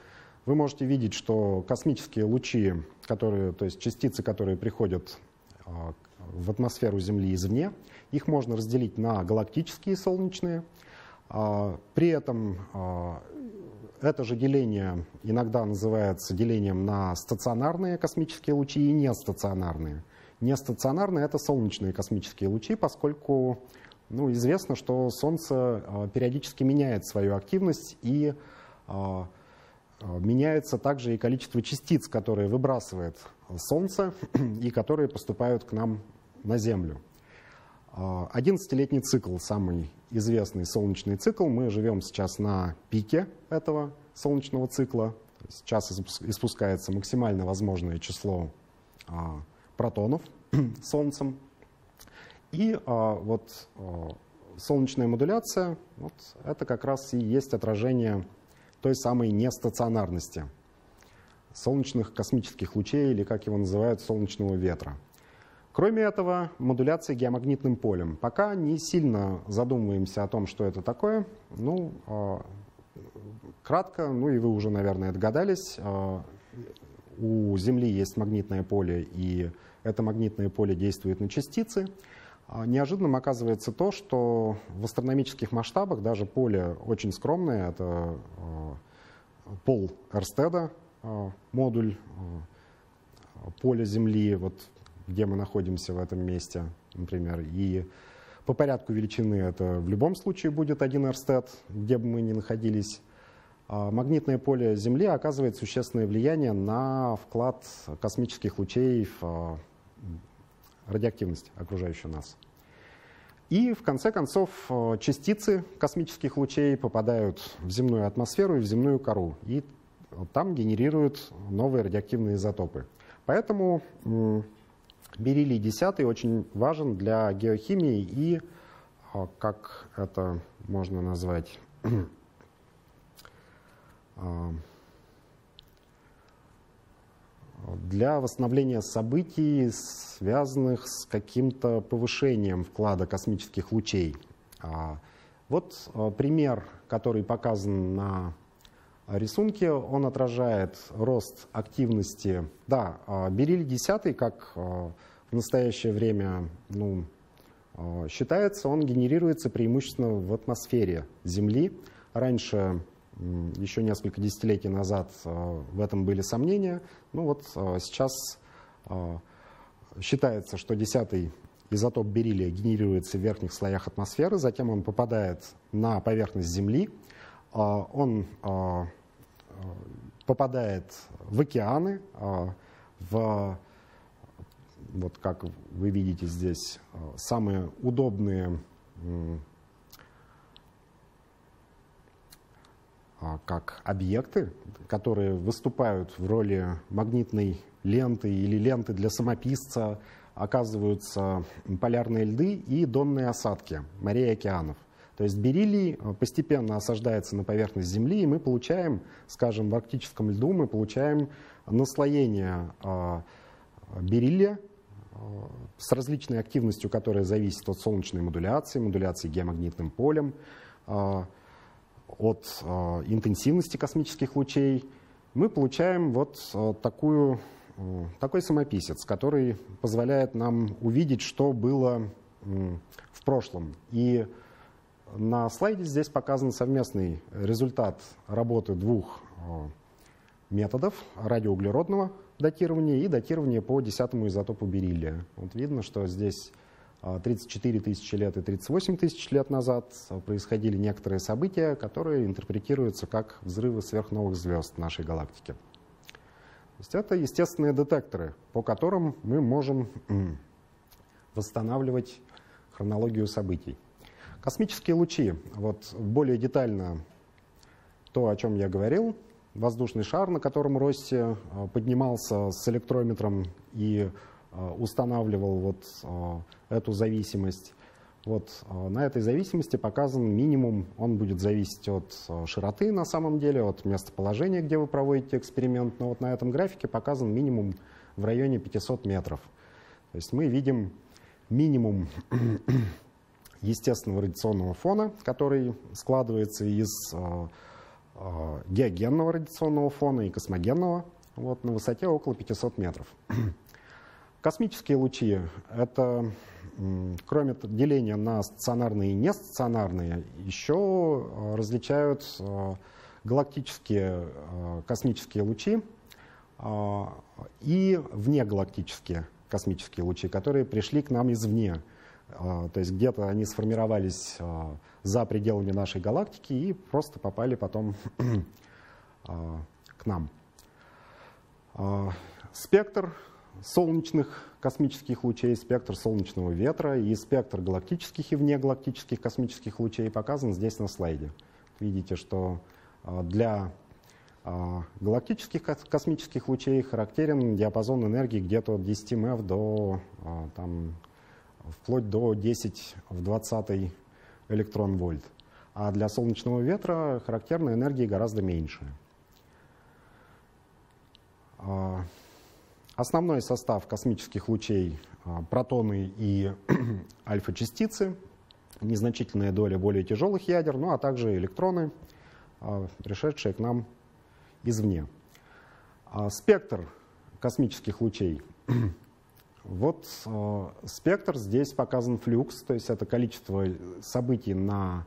вы можете видеть, что космические лучи, которые, то есть частицы, которые приходят в атмосферу Земли извне, их можно разделить на галактические солнечные. При этом это же деление иногда называется делением на стационарные космические лучи и нестационарные. Нестационарные — это солнечные космические лучи, поскольку ну, известно, что Солнце э, периодически меняет свою активность и меняется также и количество частиц, которые выбрасывает Солнце и которые поступают к нам на Землю. 11-летний цикл, самый известный солнечный цикл. Мы живем сейчас на пике этого солнечного цикла. Сейчас испускается максимально возможное число а, протонов Солнцем. И а, вот а, солнечная модуляция, вот это как раз и есть отражение той самой нестационарности солнечных космических лучей, или как его называют, солнечного ветра. Кроме этого, модуляция геомагнитным полем. Пока не сильно задумываемся о том, что это такое. Ну, а, кратко, ну и вы уже, наверное, догадались, а, у Земли есть магнитное поле, и это магнитное поле действует на частицы. А, неожиданным оказывается то, что в астрономических масштабах даже поле очень скромное, это пол Эрстеда, модуль поля Земли, вот где мы находимся в этом месте, например. И по порядку величины это в любом случае будет один эрстед, где бы мы ни находились. А магнитное поле Земли оказывает существенное влияние на вклад космических лучей в а, радиоактивность окружающую нас. И в конце концов а, частицы космических лучей попадают в земную атмосферу и в земную кору, и там генерируют новые радиоактивные изотопы. Поэтому Бериллий 10 очень важен для геохимии и, а, как это можно назвать, а, для восстановления событий, связанных с каким-то повышением вклада космических лучей. А, вот пример, который показан на рисунке, он отражает рост активности. Да, бериллий 10, как в настоящее время ну, а, считается, он генерируется преимущественно в атмосфере Земли. Раньше, еще несколько десятилетий назад, а, в этом были сомнения. Ну вот а, сейчас считается, что десятый изотоп бериллия генерируется в верхних слоях атмосферы, затем он попадает на поверхность Земли, он попадает в океаны, в, вот как вы видите здесь, самые удобные А, как объекты, которые выступают в роли магнитной ленты или ленты для самописца, оказываются полярные льды и донные осадки морей и океанов. То есть бериллий а, постепенно осаждается на поверхность Земли, и мы получаем, скажем, в арктическом льду мы получаем наслоение а, бериллия с различной активностью, которая зависит от солнечной модуляции, модуляции геомагнитным полем, от э, интенсивности космических лучей, мы получаем вот э, такую, э, такой самописец, который позволяет нам увидеть, что было в прошлом. И на слайде здесь показан совместный результат работы двух методов радиоуглеродного датирования и датирования по десятому изотопу бериллия. Вот видно, что здесь 34 а, тысячи лет и 38 тысяч лет назад происходили некоторые события, которые интерпретируются как взрывы сверхновых звезд нашей галактики. То есть это естественные детекторы, по которым мы можем восстанавливать хронологию событий. Космические лучи, вот более детально то, о чем я говорил, воздушный шар, на котором Росси а, поднимался с электрометром и а, устанавливал вот а, эту зависимость. Вот на этой зависимости показан минимум, он будет зависеть от широты на самом деле, от местоположения, где вы проводите эксперимент, но вот на этом графике показан минимум в районе 500 метров. То есть мы видим минимум естественного радиационного фона, который складывается из геогенного радиационного фона и космогенного вот, на высоте около 500 метров. Космические лучи — это, кроме деления на стационарные и нестационарные, еще э, различают э, галактические э, космические лучи и внегалактические космические лучи, которые пришли к нам извне. То есть где-то они сформировались за пределами нашей галактики и просто попали потом к нам. Спектр солнечных космических лучей, спектр солнечного ветра и спектр галактических и внегалактических космических лучей показан здесь на слайде. Видите, что а, для а, галактических космических лучей характерен диапазон энергии где-то от 10 МФ до, а, там, вплоть до 10 в 20 электрон-вольт. А для солнечного ветра характерна энергия гораздо меньше. Основной состав космических лучей а, — протоны и альфа-частицы, незначительная доля более тяжелых ядер, ну а также электроны, а, пришедшие к нам извне. А, спектр космических лучей. Вот спектр, здесь показан флюкс, то есть это количество событий на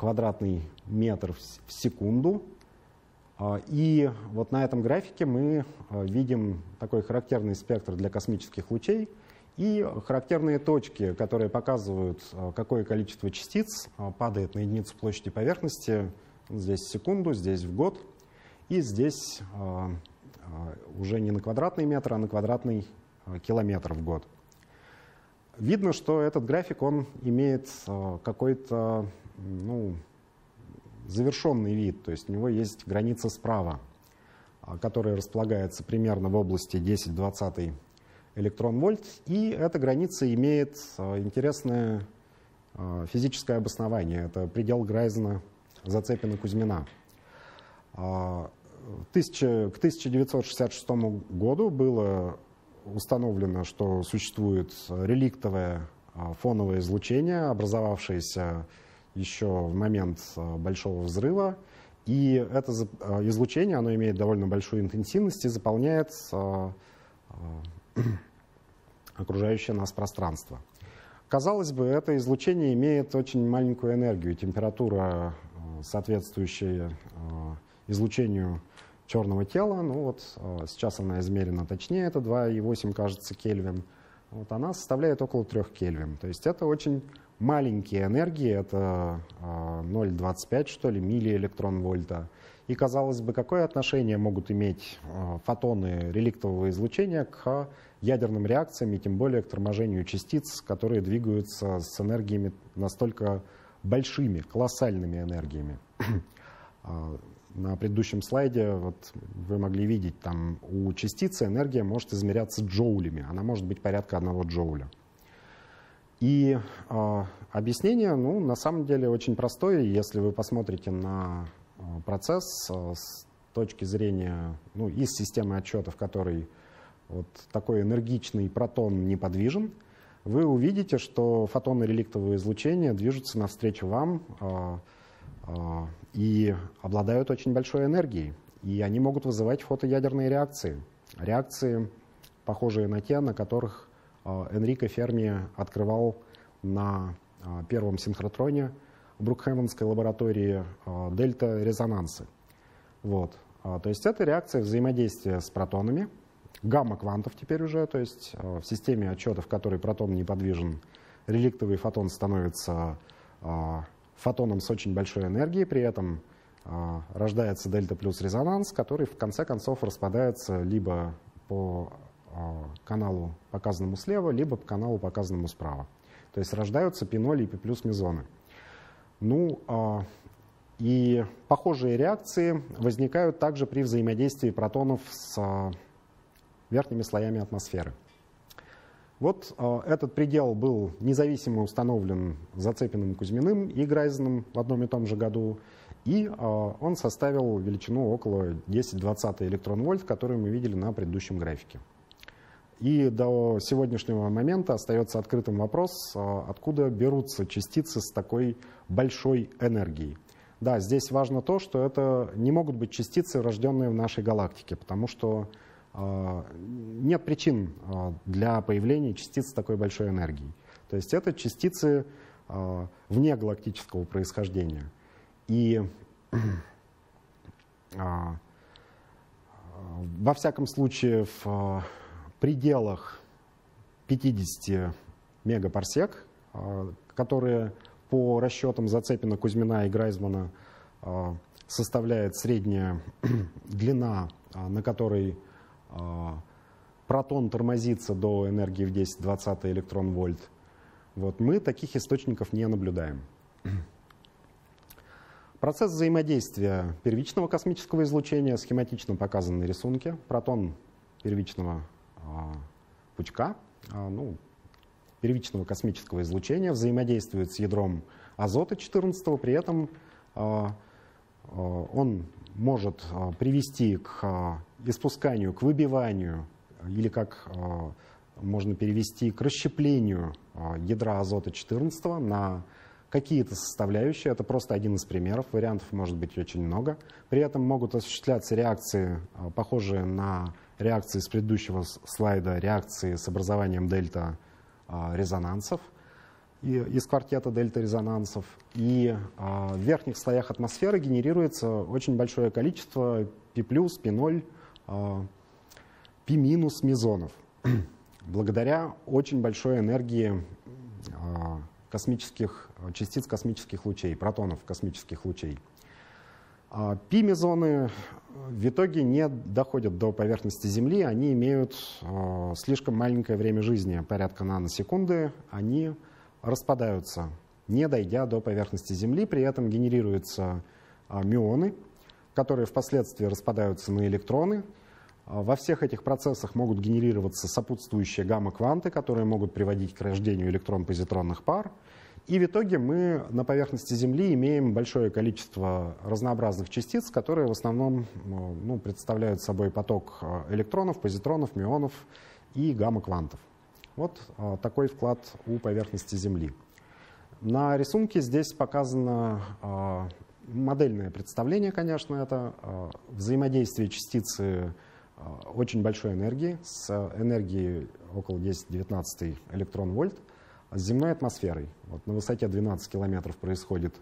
квадратный метр в секунду. А, и вот на этом графике мы а, видим такой характерный спектр для космических лучей и характерные точки, которые показывают, а, какое количество частиц падает на единицу площади поверхности. Здесь в секунду, здесь в год. И здесь уже не на квадратный метр, а на квадратный километр в год. Видно, что этот график он имеет какой-то ну, завершенный вид, то есть у него есть граница справа, а, которая располагается примерно в области 10-20 электрон-вольт, и эта граница имеет а, интересное а, физическое обоснование. Это предел Грайзена Зацепина-Кузьмина. К 1966 году было установлено, что существует реликтовое фоновое излучение, образовавшееся еще в момент э, большого взрыва. И это э, излучение, оно имеет довольно большую интенсивность и заполняет окружающее нас пространство. Казалось бы, это излучение имеет очень маленькую энергию, температура, соответствующая излучению черного тела. Ну вот сейчас она измерена точнее, это 2,8, кажется, Кельвин. вот она составляет около 3 Кельвин. То есть это очень маленькие энергии, это 0,25 что ли, миллиэлектрон-вольта. И, казалось бы, какое отношение могут иметь фотоны реликтового излучения к ядерным реакциям и тем более к торможению частиц, которые двигаются с энергиями настолько большими, колоссальными энергиями. А, на предыдущем слайде вот вы могли видеть, там у частицы энергия может измеряться джоулями, она может быть порядка одного джоуля. И э, объяснение, ну, на самом деле очень простое. Если вы посмотрите на э, процесс э, с точки зрения, ну, из системы отчета, в которой вот такой энергичный протон неподвижен, вы увидите, что фотоны реликтового излучения движутся навстречу вам э, и обладают очень большой энергией. И они могут вызывать фотоядерные реакции. Реакции, похожие на те, на которых э, Энрико Ферми открывал на э, первом синхротроне в Брукхэмонской лаборатории дельта-резонансы. Вот. То есть это реакция взаимодействия с протонами – гамма-квантов теперь уже, то есть в системе отчета, в которой протон неподвижен, реликтовый фотон становится фотоном с очень большой энергией, при этом э, рождается дельта плюс резонанс, который в конце концов распадается либо по каналу, показанному слева, либо по каналу, показанному справа. То есть рождаются P0 и P плюс мезоны. Ну, и похожие реакции возникают также при взаимодействии протонов с верхними слоями атмосферы. Вот э, этот предел был независимо установлен Зацепиным, Кузьминым и Грайзеном в одном и том же году, и э, он составил величину около 10-20 электрон-вольт, которую мы видели на предыдущем графике. И до сегодняшнего момента остается открытым вопрос, э, откуда берутся частицы с такой большой энергией. Да, здесь важно то, что это не могут быть частицы, рожденные в нашей галактике, потому что нет причин а, для появления частиц такой большой энергией. То есть это частицы а, вне галактического происхождения. И во всяком случае в пределах 50 мегапарсек, которые по расчетам Зацепина, Кузьмина и Грайзмана составляет средняя длина, на которой а, протон тормозится до энергии в 10-20 электрон-вольт. Вот, мы таких источников не наблюдаем. Процесс взаимодействия первичного космического излучения схематично показан на рисунке. Протон первичного а, пучка, а, ну, первичного космического излучения взаимодействует с ядром азота 14, при этом а, а, он может а, привести к а, испусканию, к выбиванию или как а, можно перевести к расщеплению ядра азота 14 на какие-то составляющие. Это просто один из примеров. Вариантов может быть очень много. При этом могут осуществляться реакции, похожие на реакции с предыдущего слайда, реакции с образованием дельта резонансов – из квартета дельта-резонансов. И в верхних слоях атмосферы генерируется очень большое количество P+, P0, а, P- мезонов. Благодаря очень большой энергии а, космических, частиц космических лучей, протонов космических лучей. А, Пи-мезоны в итоге не доходят до поверхности Земли, они имеют а, слишком маленькое время жизни, порядка наносекунды. Они распадаются, не дойдя до поверхности Земли. При этом генерируются а, мионы, которые впоследствии распадаются на электроны. А, во всех этих процессах могут генерироваться сопутствующие гамма-кванты, которые могут приводить к рождению электрон-позитронных пар. И в итоге мы на поверхности Земли имеем большое количество разнообразных частиц, которые в основном ну, представляют собой поток а, электронов, позитронов, мионов и гамма-квантов. Вот а, такой вклад у поверхности Земли. На рисунке здесь показано а, модельное представление, конечно, это а, взаимодействие частицы очень большой энергии с энергией около 10-19 электрон-вольт с земной атмосферой. Вот на высоте 12 километров происходит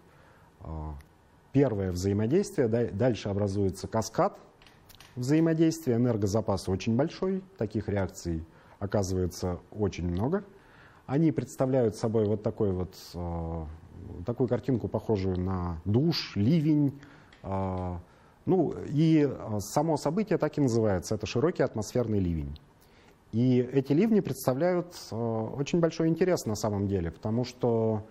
первое взаимодействие, дальше образуется каскад взаимодействия, энергозапас очень большой, таких реакций оказывается очень много. Они представляют собой вот такой вот, такую картинку, похожую на душ, ливень. Ну и само событие так и называется, это широкий атмосферный ливень. И эти ливни представляют очень большой интерес на самом деле, потому что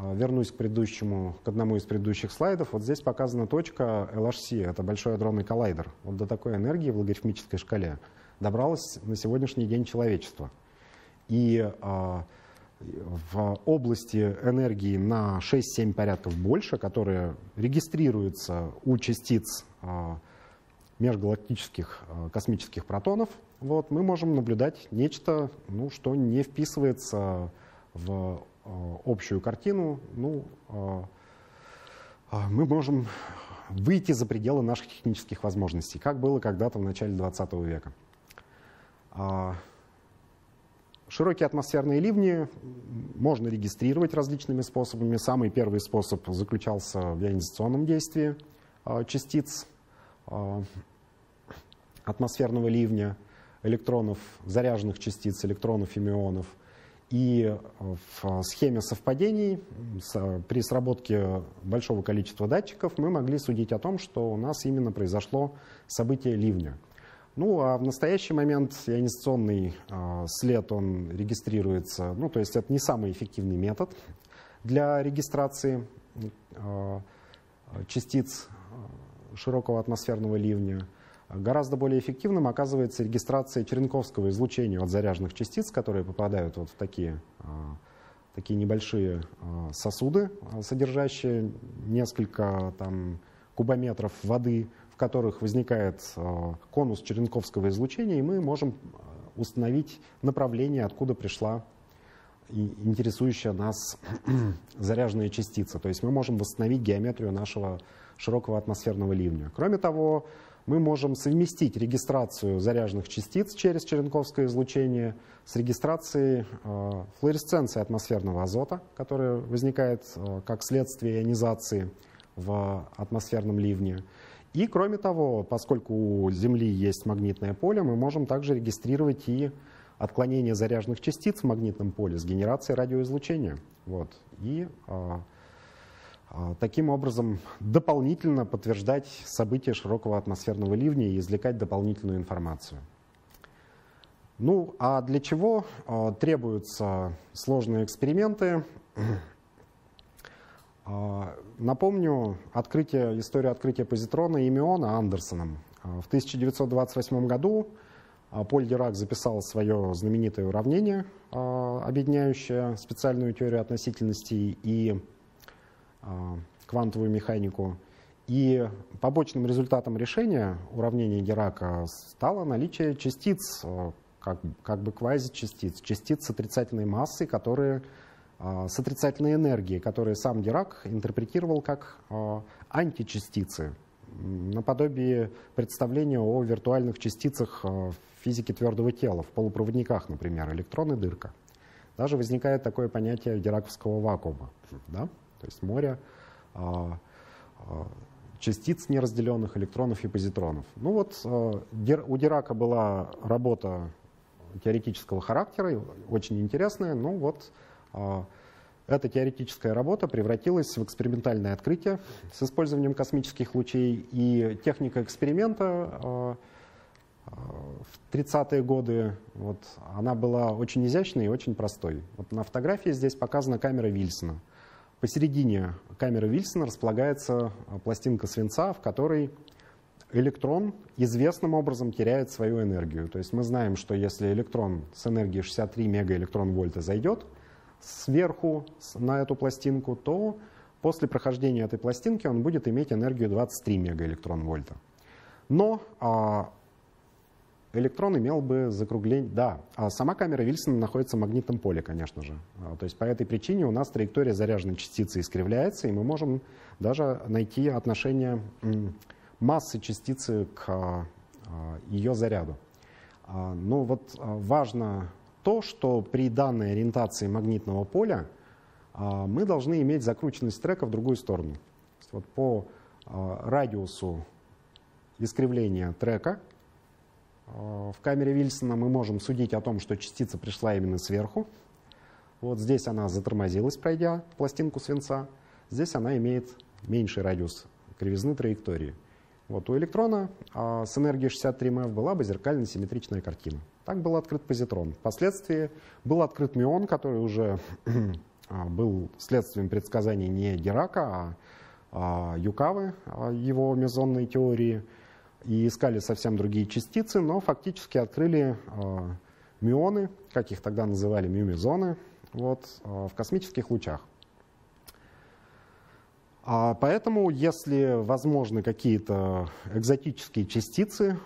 а, вернусь к предыдущему, к одному из предыдущих слайдов. Вот здесь показана точка LHC, это Большой адронный коллайдер. Вот до такой энергии в логарифмической шкале добралось на сегодняшний день человечество. И в области энергии на 6-7 порядков больше, которые регистрируются у частиц э, межгалактических э, космических протонов, вот, мы можем наблюдать нечто, ну, что не вписывается в Э, общую картину, ну, мы можем выйти за пределы наших технических возможностей, как было когда-то в начале 20 века. Широкие атмосферные ливни можно регистрировать различными способами. Самый первый способ заключался в ионизационном действии частиц атмосферного ливня, электронов, заряженных частиц, электронов и мионов – и в схеме совпадений при сработке большого количества датчиков мы могли судить о том, что у нас именно произошло событие ливня. Ну, а в настоящий момент ионизационный э, след, он регистрируется, ну, то есть это не самый эффективный метод для регистрации э, частиц широкого атмосферного ливня. Гораздо более эффективным оказывается регистрация черенковского излучения от заряженных частиц, которые попадают вот в такие, а, такие небольшие а, сосуды, а, содержащие несколько там, кубометров воды, которых возникает конус черенковского излучения, и мы можем установить направление, откуда пришла интересующая нас заряженная частица. То есть мы можем восстановить геометрию нашего широкого атмосферного ливня. Кроме того, мы можем совместить регистрацию заряженных частиц через черенковское излучение с регистрацией э, флуоресценции атмосферного азота, которая возникает э, как следствие ионизации в атмосферном ливне. И кроме того, поскольку у Земли есть магнитное поле, мы можем также регистрировать и отклонение заряженных частиц в магнитном поле с генерацией радиоизлучения. Вот. И э, а, таким образом, дополнительно подтверждать события широкого атмосферного ливня и извлекать дополнительную информацию. Ну, а для чего э, требуются сложные эксперименты? Э, напомню открытие, историю открытия позитрона и миона Андерсоном. В 1928 году Поль Дирак записал свое знаменитое уравнение, объединяющее специальную теорию относительности и а, квантовую механику. И побочным результатом решения уравнения Дирака стало наличие частиц, а, как, как бы квазичастиц, частиц с отрицательной массой, которые а, с отрицательной энергией, которые сам Дирак интерпретировал как античастицы, наподобие представления о виртуальных частицах в физике твердого тела, в полупроводниках, например, электроны дырка. Даже возникает такое понятие дираковского вакуума. Да? То есть море а, а, частиц неразделенных электронов и позитронов. Ну вот а, у Дирака была работа теоретического характера, очень интересная. Ну вот эта теоретическая работа превратилась в экспериментальное открытие с использованием космических лучей. И техника эксперимента в 30-е годы вот, она была очень изящной и очень простой. Вот на фотографии здесь показана камера Вильсона. Посередине камеры Вильсона располагается а, пластинка свинца, в которой электрон известным образом теряет свою энергию. То есть мы знаем, что если электрон с энергией 63 мегаэлектрон-вольта зайдет сверху на эту пластинку, то после прохождения этой пластинки он будет иметь энергию 23 мегаэлектрон-вольта. Но а, электрон имел бы закругление... Да, а сама камера Вильсона находится в магнитном поле, конечно же. А, то есть по этой причине у нас траектория заряженной частицы искривляется, и мы можем даже найти отношение массы частицы к а, ее заряду. Но ну вот важно то, что при данной ориентации магнитного поля мы должны иметь закрученность трека в другую сторону. Вот по радиусу искривления трека в камере Вильсона мы можем судить о том, что частица пришла именно сверху. Вот здесь она затормозилась, пройдя пластинку свинца. Здесь она имеет меньший радиус кривизны траектории. Вот у электрона а, с энергией 63 МФ была бы зеркально-симметричная картина. Так был открыт позитрон. Впоследствии был открыт мион, который уже а, был следствием предсказаний не Герака, а, а Юкавы, а, его мезонной теории, и искали совсем другие частицы, но фактически открыли мионы, как их тогда называли, мюмезоны, вот, в космических лучах. Поэтому, если возможны какие-то экзотические частицы,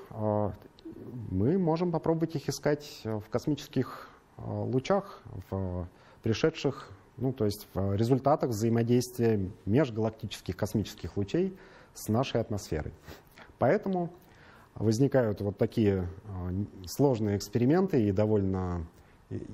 мы можем попробовать их искать в космических а, лучах, в пришедших, ну, то есть в результатах взаимодействия межгалактических космических лучей с нашей атмосферой. Поэтому возникают вот такие сложные эксперименты и довольно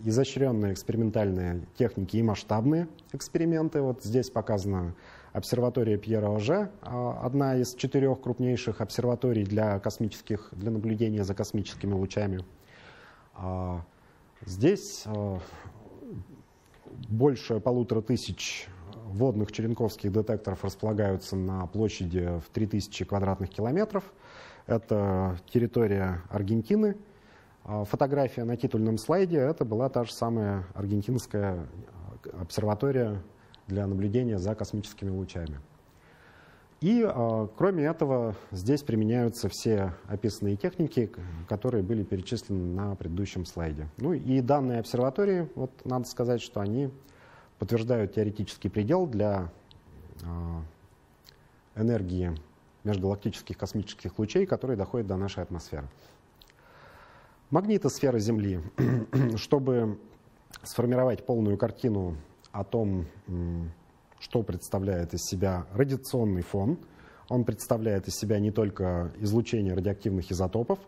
изощренные экспериментальные техники и масштабные эксперименты. Вот здесь показано обсерватория Пьера Оже, а, одна из четырех крупнейших обсерваторий для, космических, для наблюдения за космическими лучами. А, здесь а, больше полутора тысяч водных черенковских детекторов располагаются на площади в 3000 квадратных километров. Это территория Аргентины. Фотография на титульном слайде – это была та же самая аргентинская обсерватория для наблюдения за космическими лучами. И, а, кроме этого, здесь применяются все описанные техники, которые были перечислены на предыдущем слайде. Ну и данные обсерватории, вот надо сказать, что они подтверждают теоретический предел для а, энергии межгалактических космических лучей, которые доходят до нашей атмосферы. Магнитосфера Земли. Чтобы сформировать полную картину о том, что представляет из себя радиационный фон. Он представляет из себя не только излучение радиоактивных изотопов.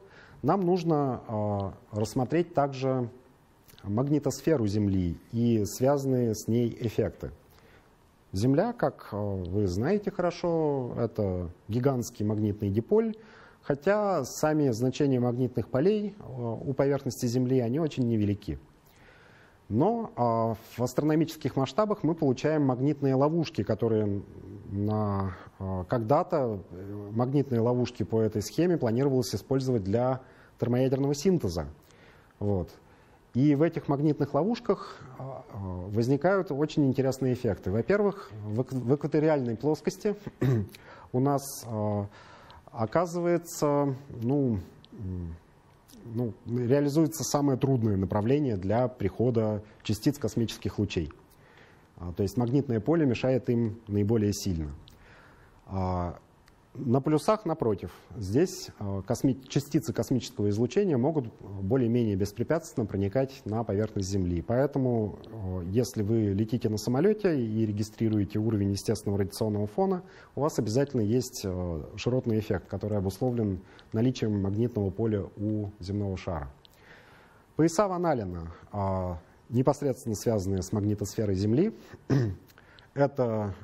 Нам нужно э, рассмотреть также магнитосферу Земли и связанные с ней эффекты. Земля, как э, вы знаете хорошо, это гигантский магнитный диполь, хотя сами значения магнитных полей э, у поверхности Земли, они очень невелики. Но а, в астрономических масштабах мы получаем магнитные ловушки, которые на, а, когда-то э, магнитные ловушки по этой схеме планировалось использовать для термоядерного синтеза. Вот. И в этих магнитных ловушках а, возникают очень интересные эффекты. Во-первых, в, экваториальной плоскости у нас оказывается ну, ну, реализуется самое трудное направление для прихода частиц космических лучей. А, то есть магнитное поле мешает им наиболее сильно. На полюсах, напротив, здесь а, косми частицы космического излучения могут более-менее беспрепятственно проникать на поверхность Земли. Поэтому, а, если вы летите на самолете и регистрируете уровень естественного радиационного фона, у вас обязательно есть а, широтный эффект, который обусловлен наличием магнитного поля у земного шара. Пояса Ван Аллена, непосредственно связанные с магнитосферой Земли, это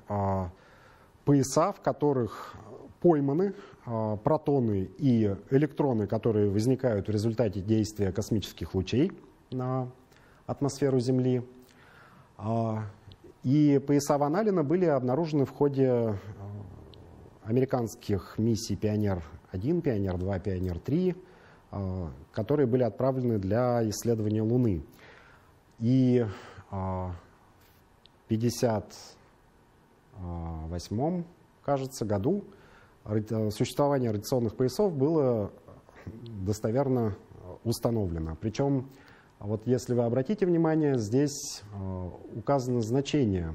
пояса, в которых пойманы а, протоны и электроны, которые возникают в результате действия космических лучей на атмосферу Земли. А, и пояса Ван Аллена были обнаружены в ходе а, американских миссий «Пионер-1», «Пионер-2», «Пионер-3», которые были отправлены для исследования Луны. И в 1958, кажется, году существование радиационных поясов было достоверно установлено. Причем, вот если вы обратите внимание, здесь э, указано значение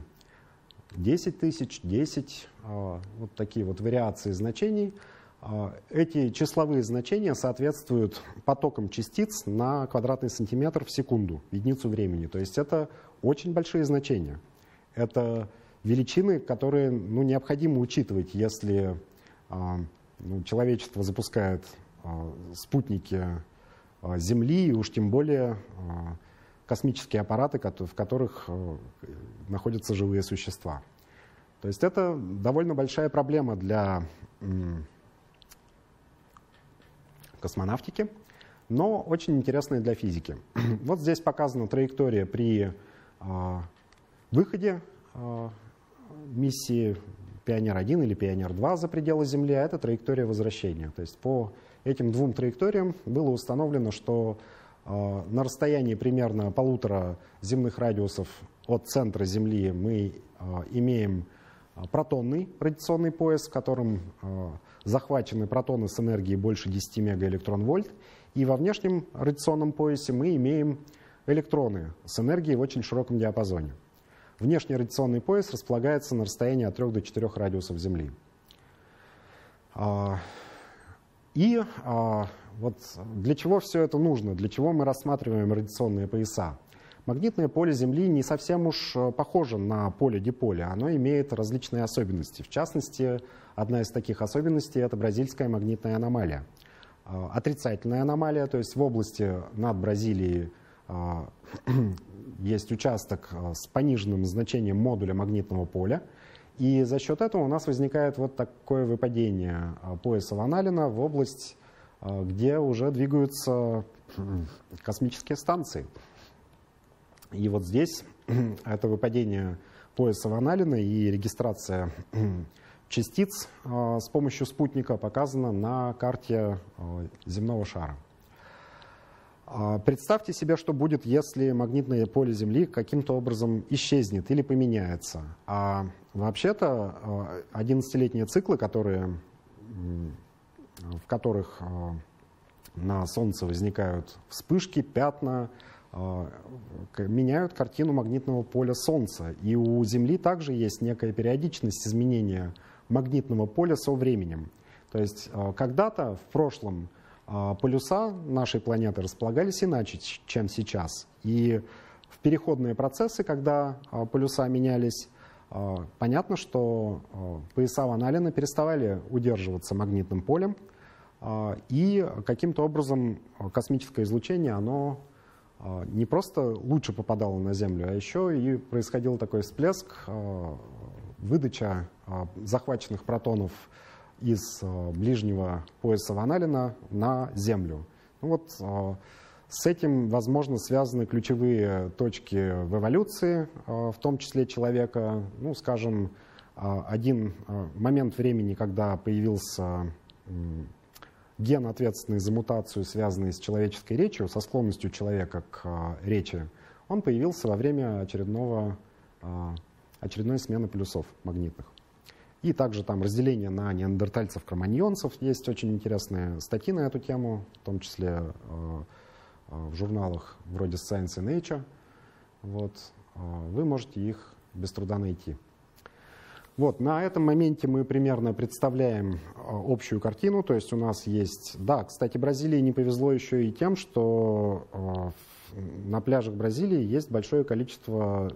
10 тысяч, 10, э, вот такие вот вариации значений. Э, эти числовые значения соответствуют потокам частиц на квадратный сантиметр в секунду, единицу времени. То есть это очень большие значения. Это величины, которые ну, необходимо учитывать, если ну, человечество запускает а, спутники а, Земли, и уж тем более космические аппараты, в которых находятся живые существа. То есть это довольно большая проблема для космонавтики. но очень интересные для физики. Вот здесь показана траектория при а, выходе а, миссии Пионер-1 или Пионер-2 за пределы Земли, а это траектория возвращения. То есть по этим двум траекториям было установлено, что э, на расстоянии примерно полутора земных радиусов от центра Земли мы э, имеем протонный радиационный пояс, в котором э, захвачены протоны с энергией больше 10 мегаэлектронвольт. И во внешнем радиационном поясе мы имеем электроны с энергией в очень широком диапазоне. Внешний радиационный пояс располагается на расстоянии от 3 до 4 радиусов Земли. А, и а, вот для чего все это нужно? Для чего мы рассматриваем радиационные пояса? Магнитное поле Земли не совсем уж э, похоже на поле диполя. Оно имеет различные особенности. В частности, одна из таких особенностей — это бразильская магнитная аномалия. А, отрицательная аномалия, то есть в области над Бразилией есть участок э, с пониженным значением модуля магнитного поля, и за счет этого у нас возникает вот такое выпадение э, пояса Ваналина в область, э, где уже двигаются космические станции. И вот здесь это выпадение пояса Ваналина и регистрация частиц с помощью спутника показана на карте земного шара. А, представьте себе, что будет, если магнитное поле Земли каким-то образом исчезнет или поменяется. А вообще-то 11-летние а, циклы, которые, в которых а, на Солнце возникают вспышки, пятна, меняют картину магнитного поля Солнца. И у Земли также есть некая периодичность изменения магнитного поля со временем. То есть когда-то в прошлом полюса нашей планеты располагались иначе, чем сейчас. И в переходные процессы, когда а, полюса менялись, а, понятно, что пояса Ван Аллена переставали удерживаться магнитным полем, и каким-то образом космическое излучение, оно не просто лучше попадало на Землю, а еще и происходил такой всплеск, выдача захваченных протонов из э, ближнего пояса Ваналина на Землю. Ну вот, э, с этим, возможно, связаны ключевые точки в эволюции, э, в том числе человека. Ну, скажем, один момент времени, когда появился ген, ответственный за мутацию, связанный с человеческой речью, со склонностью человека к речи, он появился во время очередного, очередной смены полюсов магнитных. И также там разделение на неандертальцев-кроманьонцев. Есть очень интересные статьи на эту тему, в том числе э, э, в журналах вроде Science and Nature. Вот. Э, вы можете их без труда найти. Вот, на этом моменте мы примерно представляем общую картину, то есть у нас есть... Да, кстати, Бразилии не повезло еще и тем, что на пляжах Бразилии есть большое количество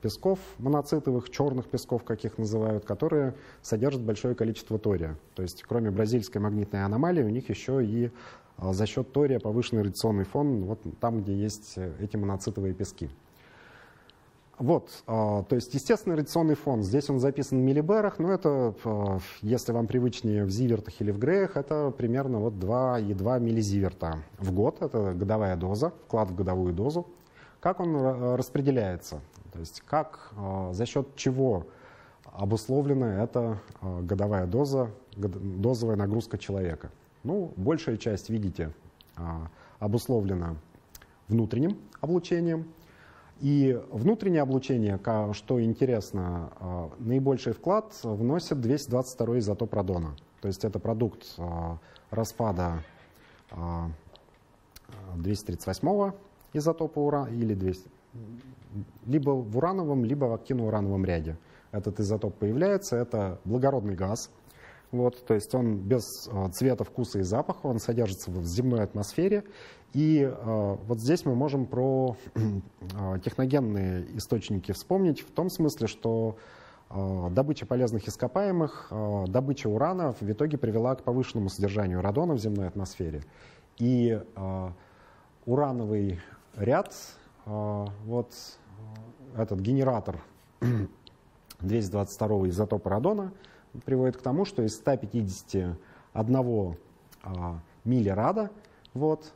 песков моноцитовых, черных песков, как их называют, которые содержат большое количество тория. То есть кроме бразильской магнитной аномалии у них еще и а, за счет тория повышенный радиационный фон вот там, где есть э, эти моноцитовые пески. Вот, то есть естественный радиационный фон. Здесь он записан в миллиберах, но это, если вам привычнее в зивертах или в греях, это примерно вот 2,2 миллизиверта в год. Это годовая доза, вклад в годовую дозу. Как он э, распределяется? То есть как, а, за счет чего обусловлена эта а, годовая доза, дозовая нагрузка человека. Ну, большая часть, видите, а, обусловлена внутренним облучением. И внутреннее облучение, что интересно, наибольший вклад вносит 222 изотоп радона. То есть это продукт распада 238 изотопа урана или 200, либо в урановом, либо в активно-урановом ряде. Этот изотоп появляется, это благородный газ, вот, то есть он без э, цвета, вкуса и запаха, он содержится в земной атмосфере. И э, вот здесь мы можем про э, техногенные источники вспомнить в том смысле, что э, добыча полезных ископаемых, э, добыча урана в итоге привела к повышенному содержанию радона в земной атмосфере. И э, урановый ряд вот э, этот генератор 222 изотопа радона приводит к тому, что из 151 а, миллирада вот,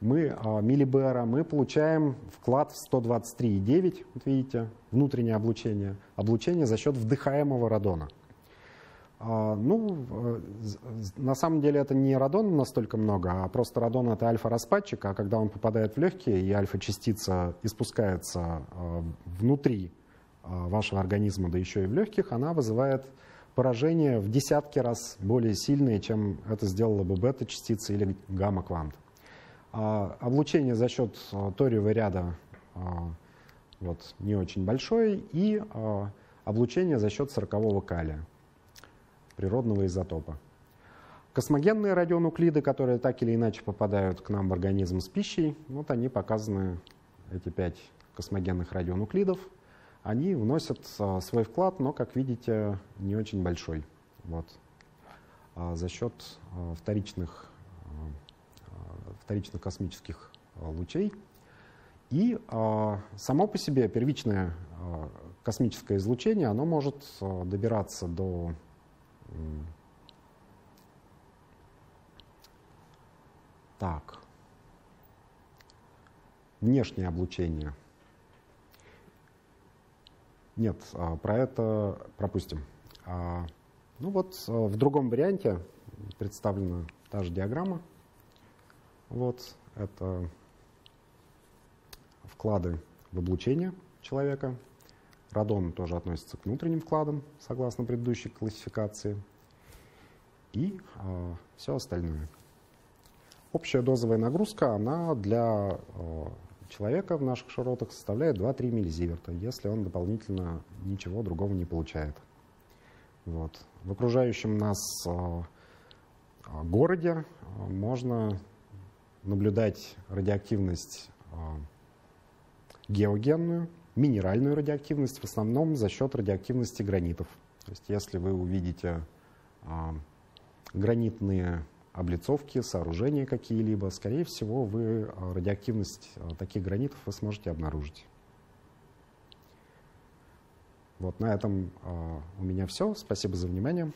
мы, а, миллибера, мы получаем вклад в 123,9, вот видите, внутреннее облучение, облучение за счет вдыхаемого радона. А, ну, э, на самом деле это не радон настолько много, а просто радон это альфа-распадчик, а когда он попадает в легкие и альфа-частица испускается а, внутри вашего организма, да еще и в легких, она вызывает поражение в десятки раз более сильные, чем это сделала бы бета-частица или гамма-квант. Облучение за счет ториевого ряда вот, не очень большое и облучение за счет 40 калия природного изотопа. Космогенные радионуклиды, которые так или иначе попадают к нам в организм с пищей, вот они показаны, эти пять космогенных радионуклидов, они вносят а, свой вклад, но, как видите, не очень большой. Вот. А за счет а, вторичных, вторичных космических лучей. И само по себе первичное космическое излучение, оно может добираться до так. Внешнее облучение. Нет, а, про это пропустим. А, ну вот а, в другом варианте представлена та же диаграмма. Вот это вклады в облучение человека. Радон тоже относится к внутренним вкладам, согласно предыдущей классификации. И э, все остальное. Общая дозовая нагрузка, она для э, человека в наших широтах составляет 2-3 миллизиверта, если он дополнительно ничего другого не получает. Вот. В окружающем нас э, городе можно наблюдать радиоактивность геогенную, минеральную радиоактивность, в основном за счет радиоактивности гранитов. То есть если вы увидите а, гранитные облицовки, сооружения какие-либо, скорее всего, вы а, радиоактивность а, таких гранитов вы сможете обнаружить. Вот на этом а, у меня все. Спасибо за внимание.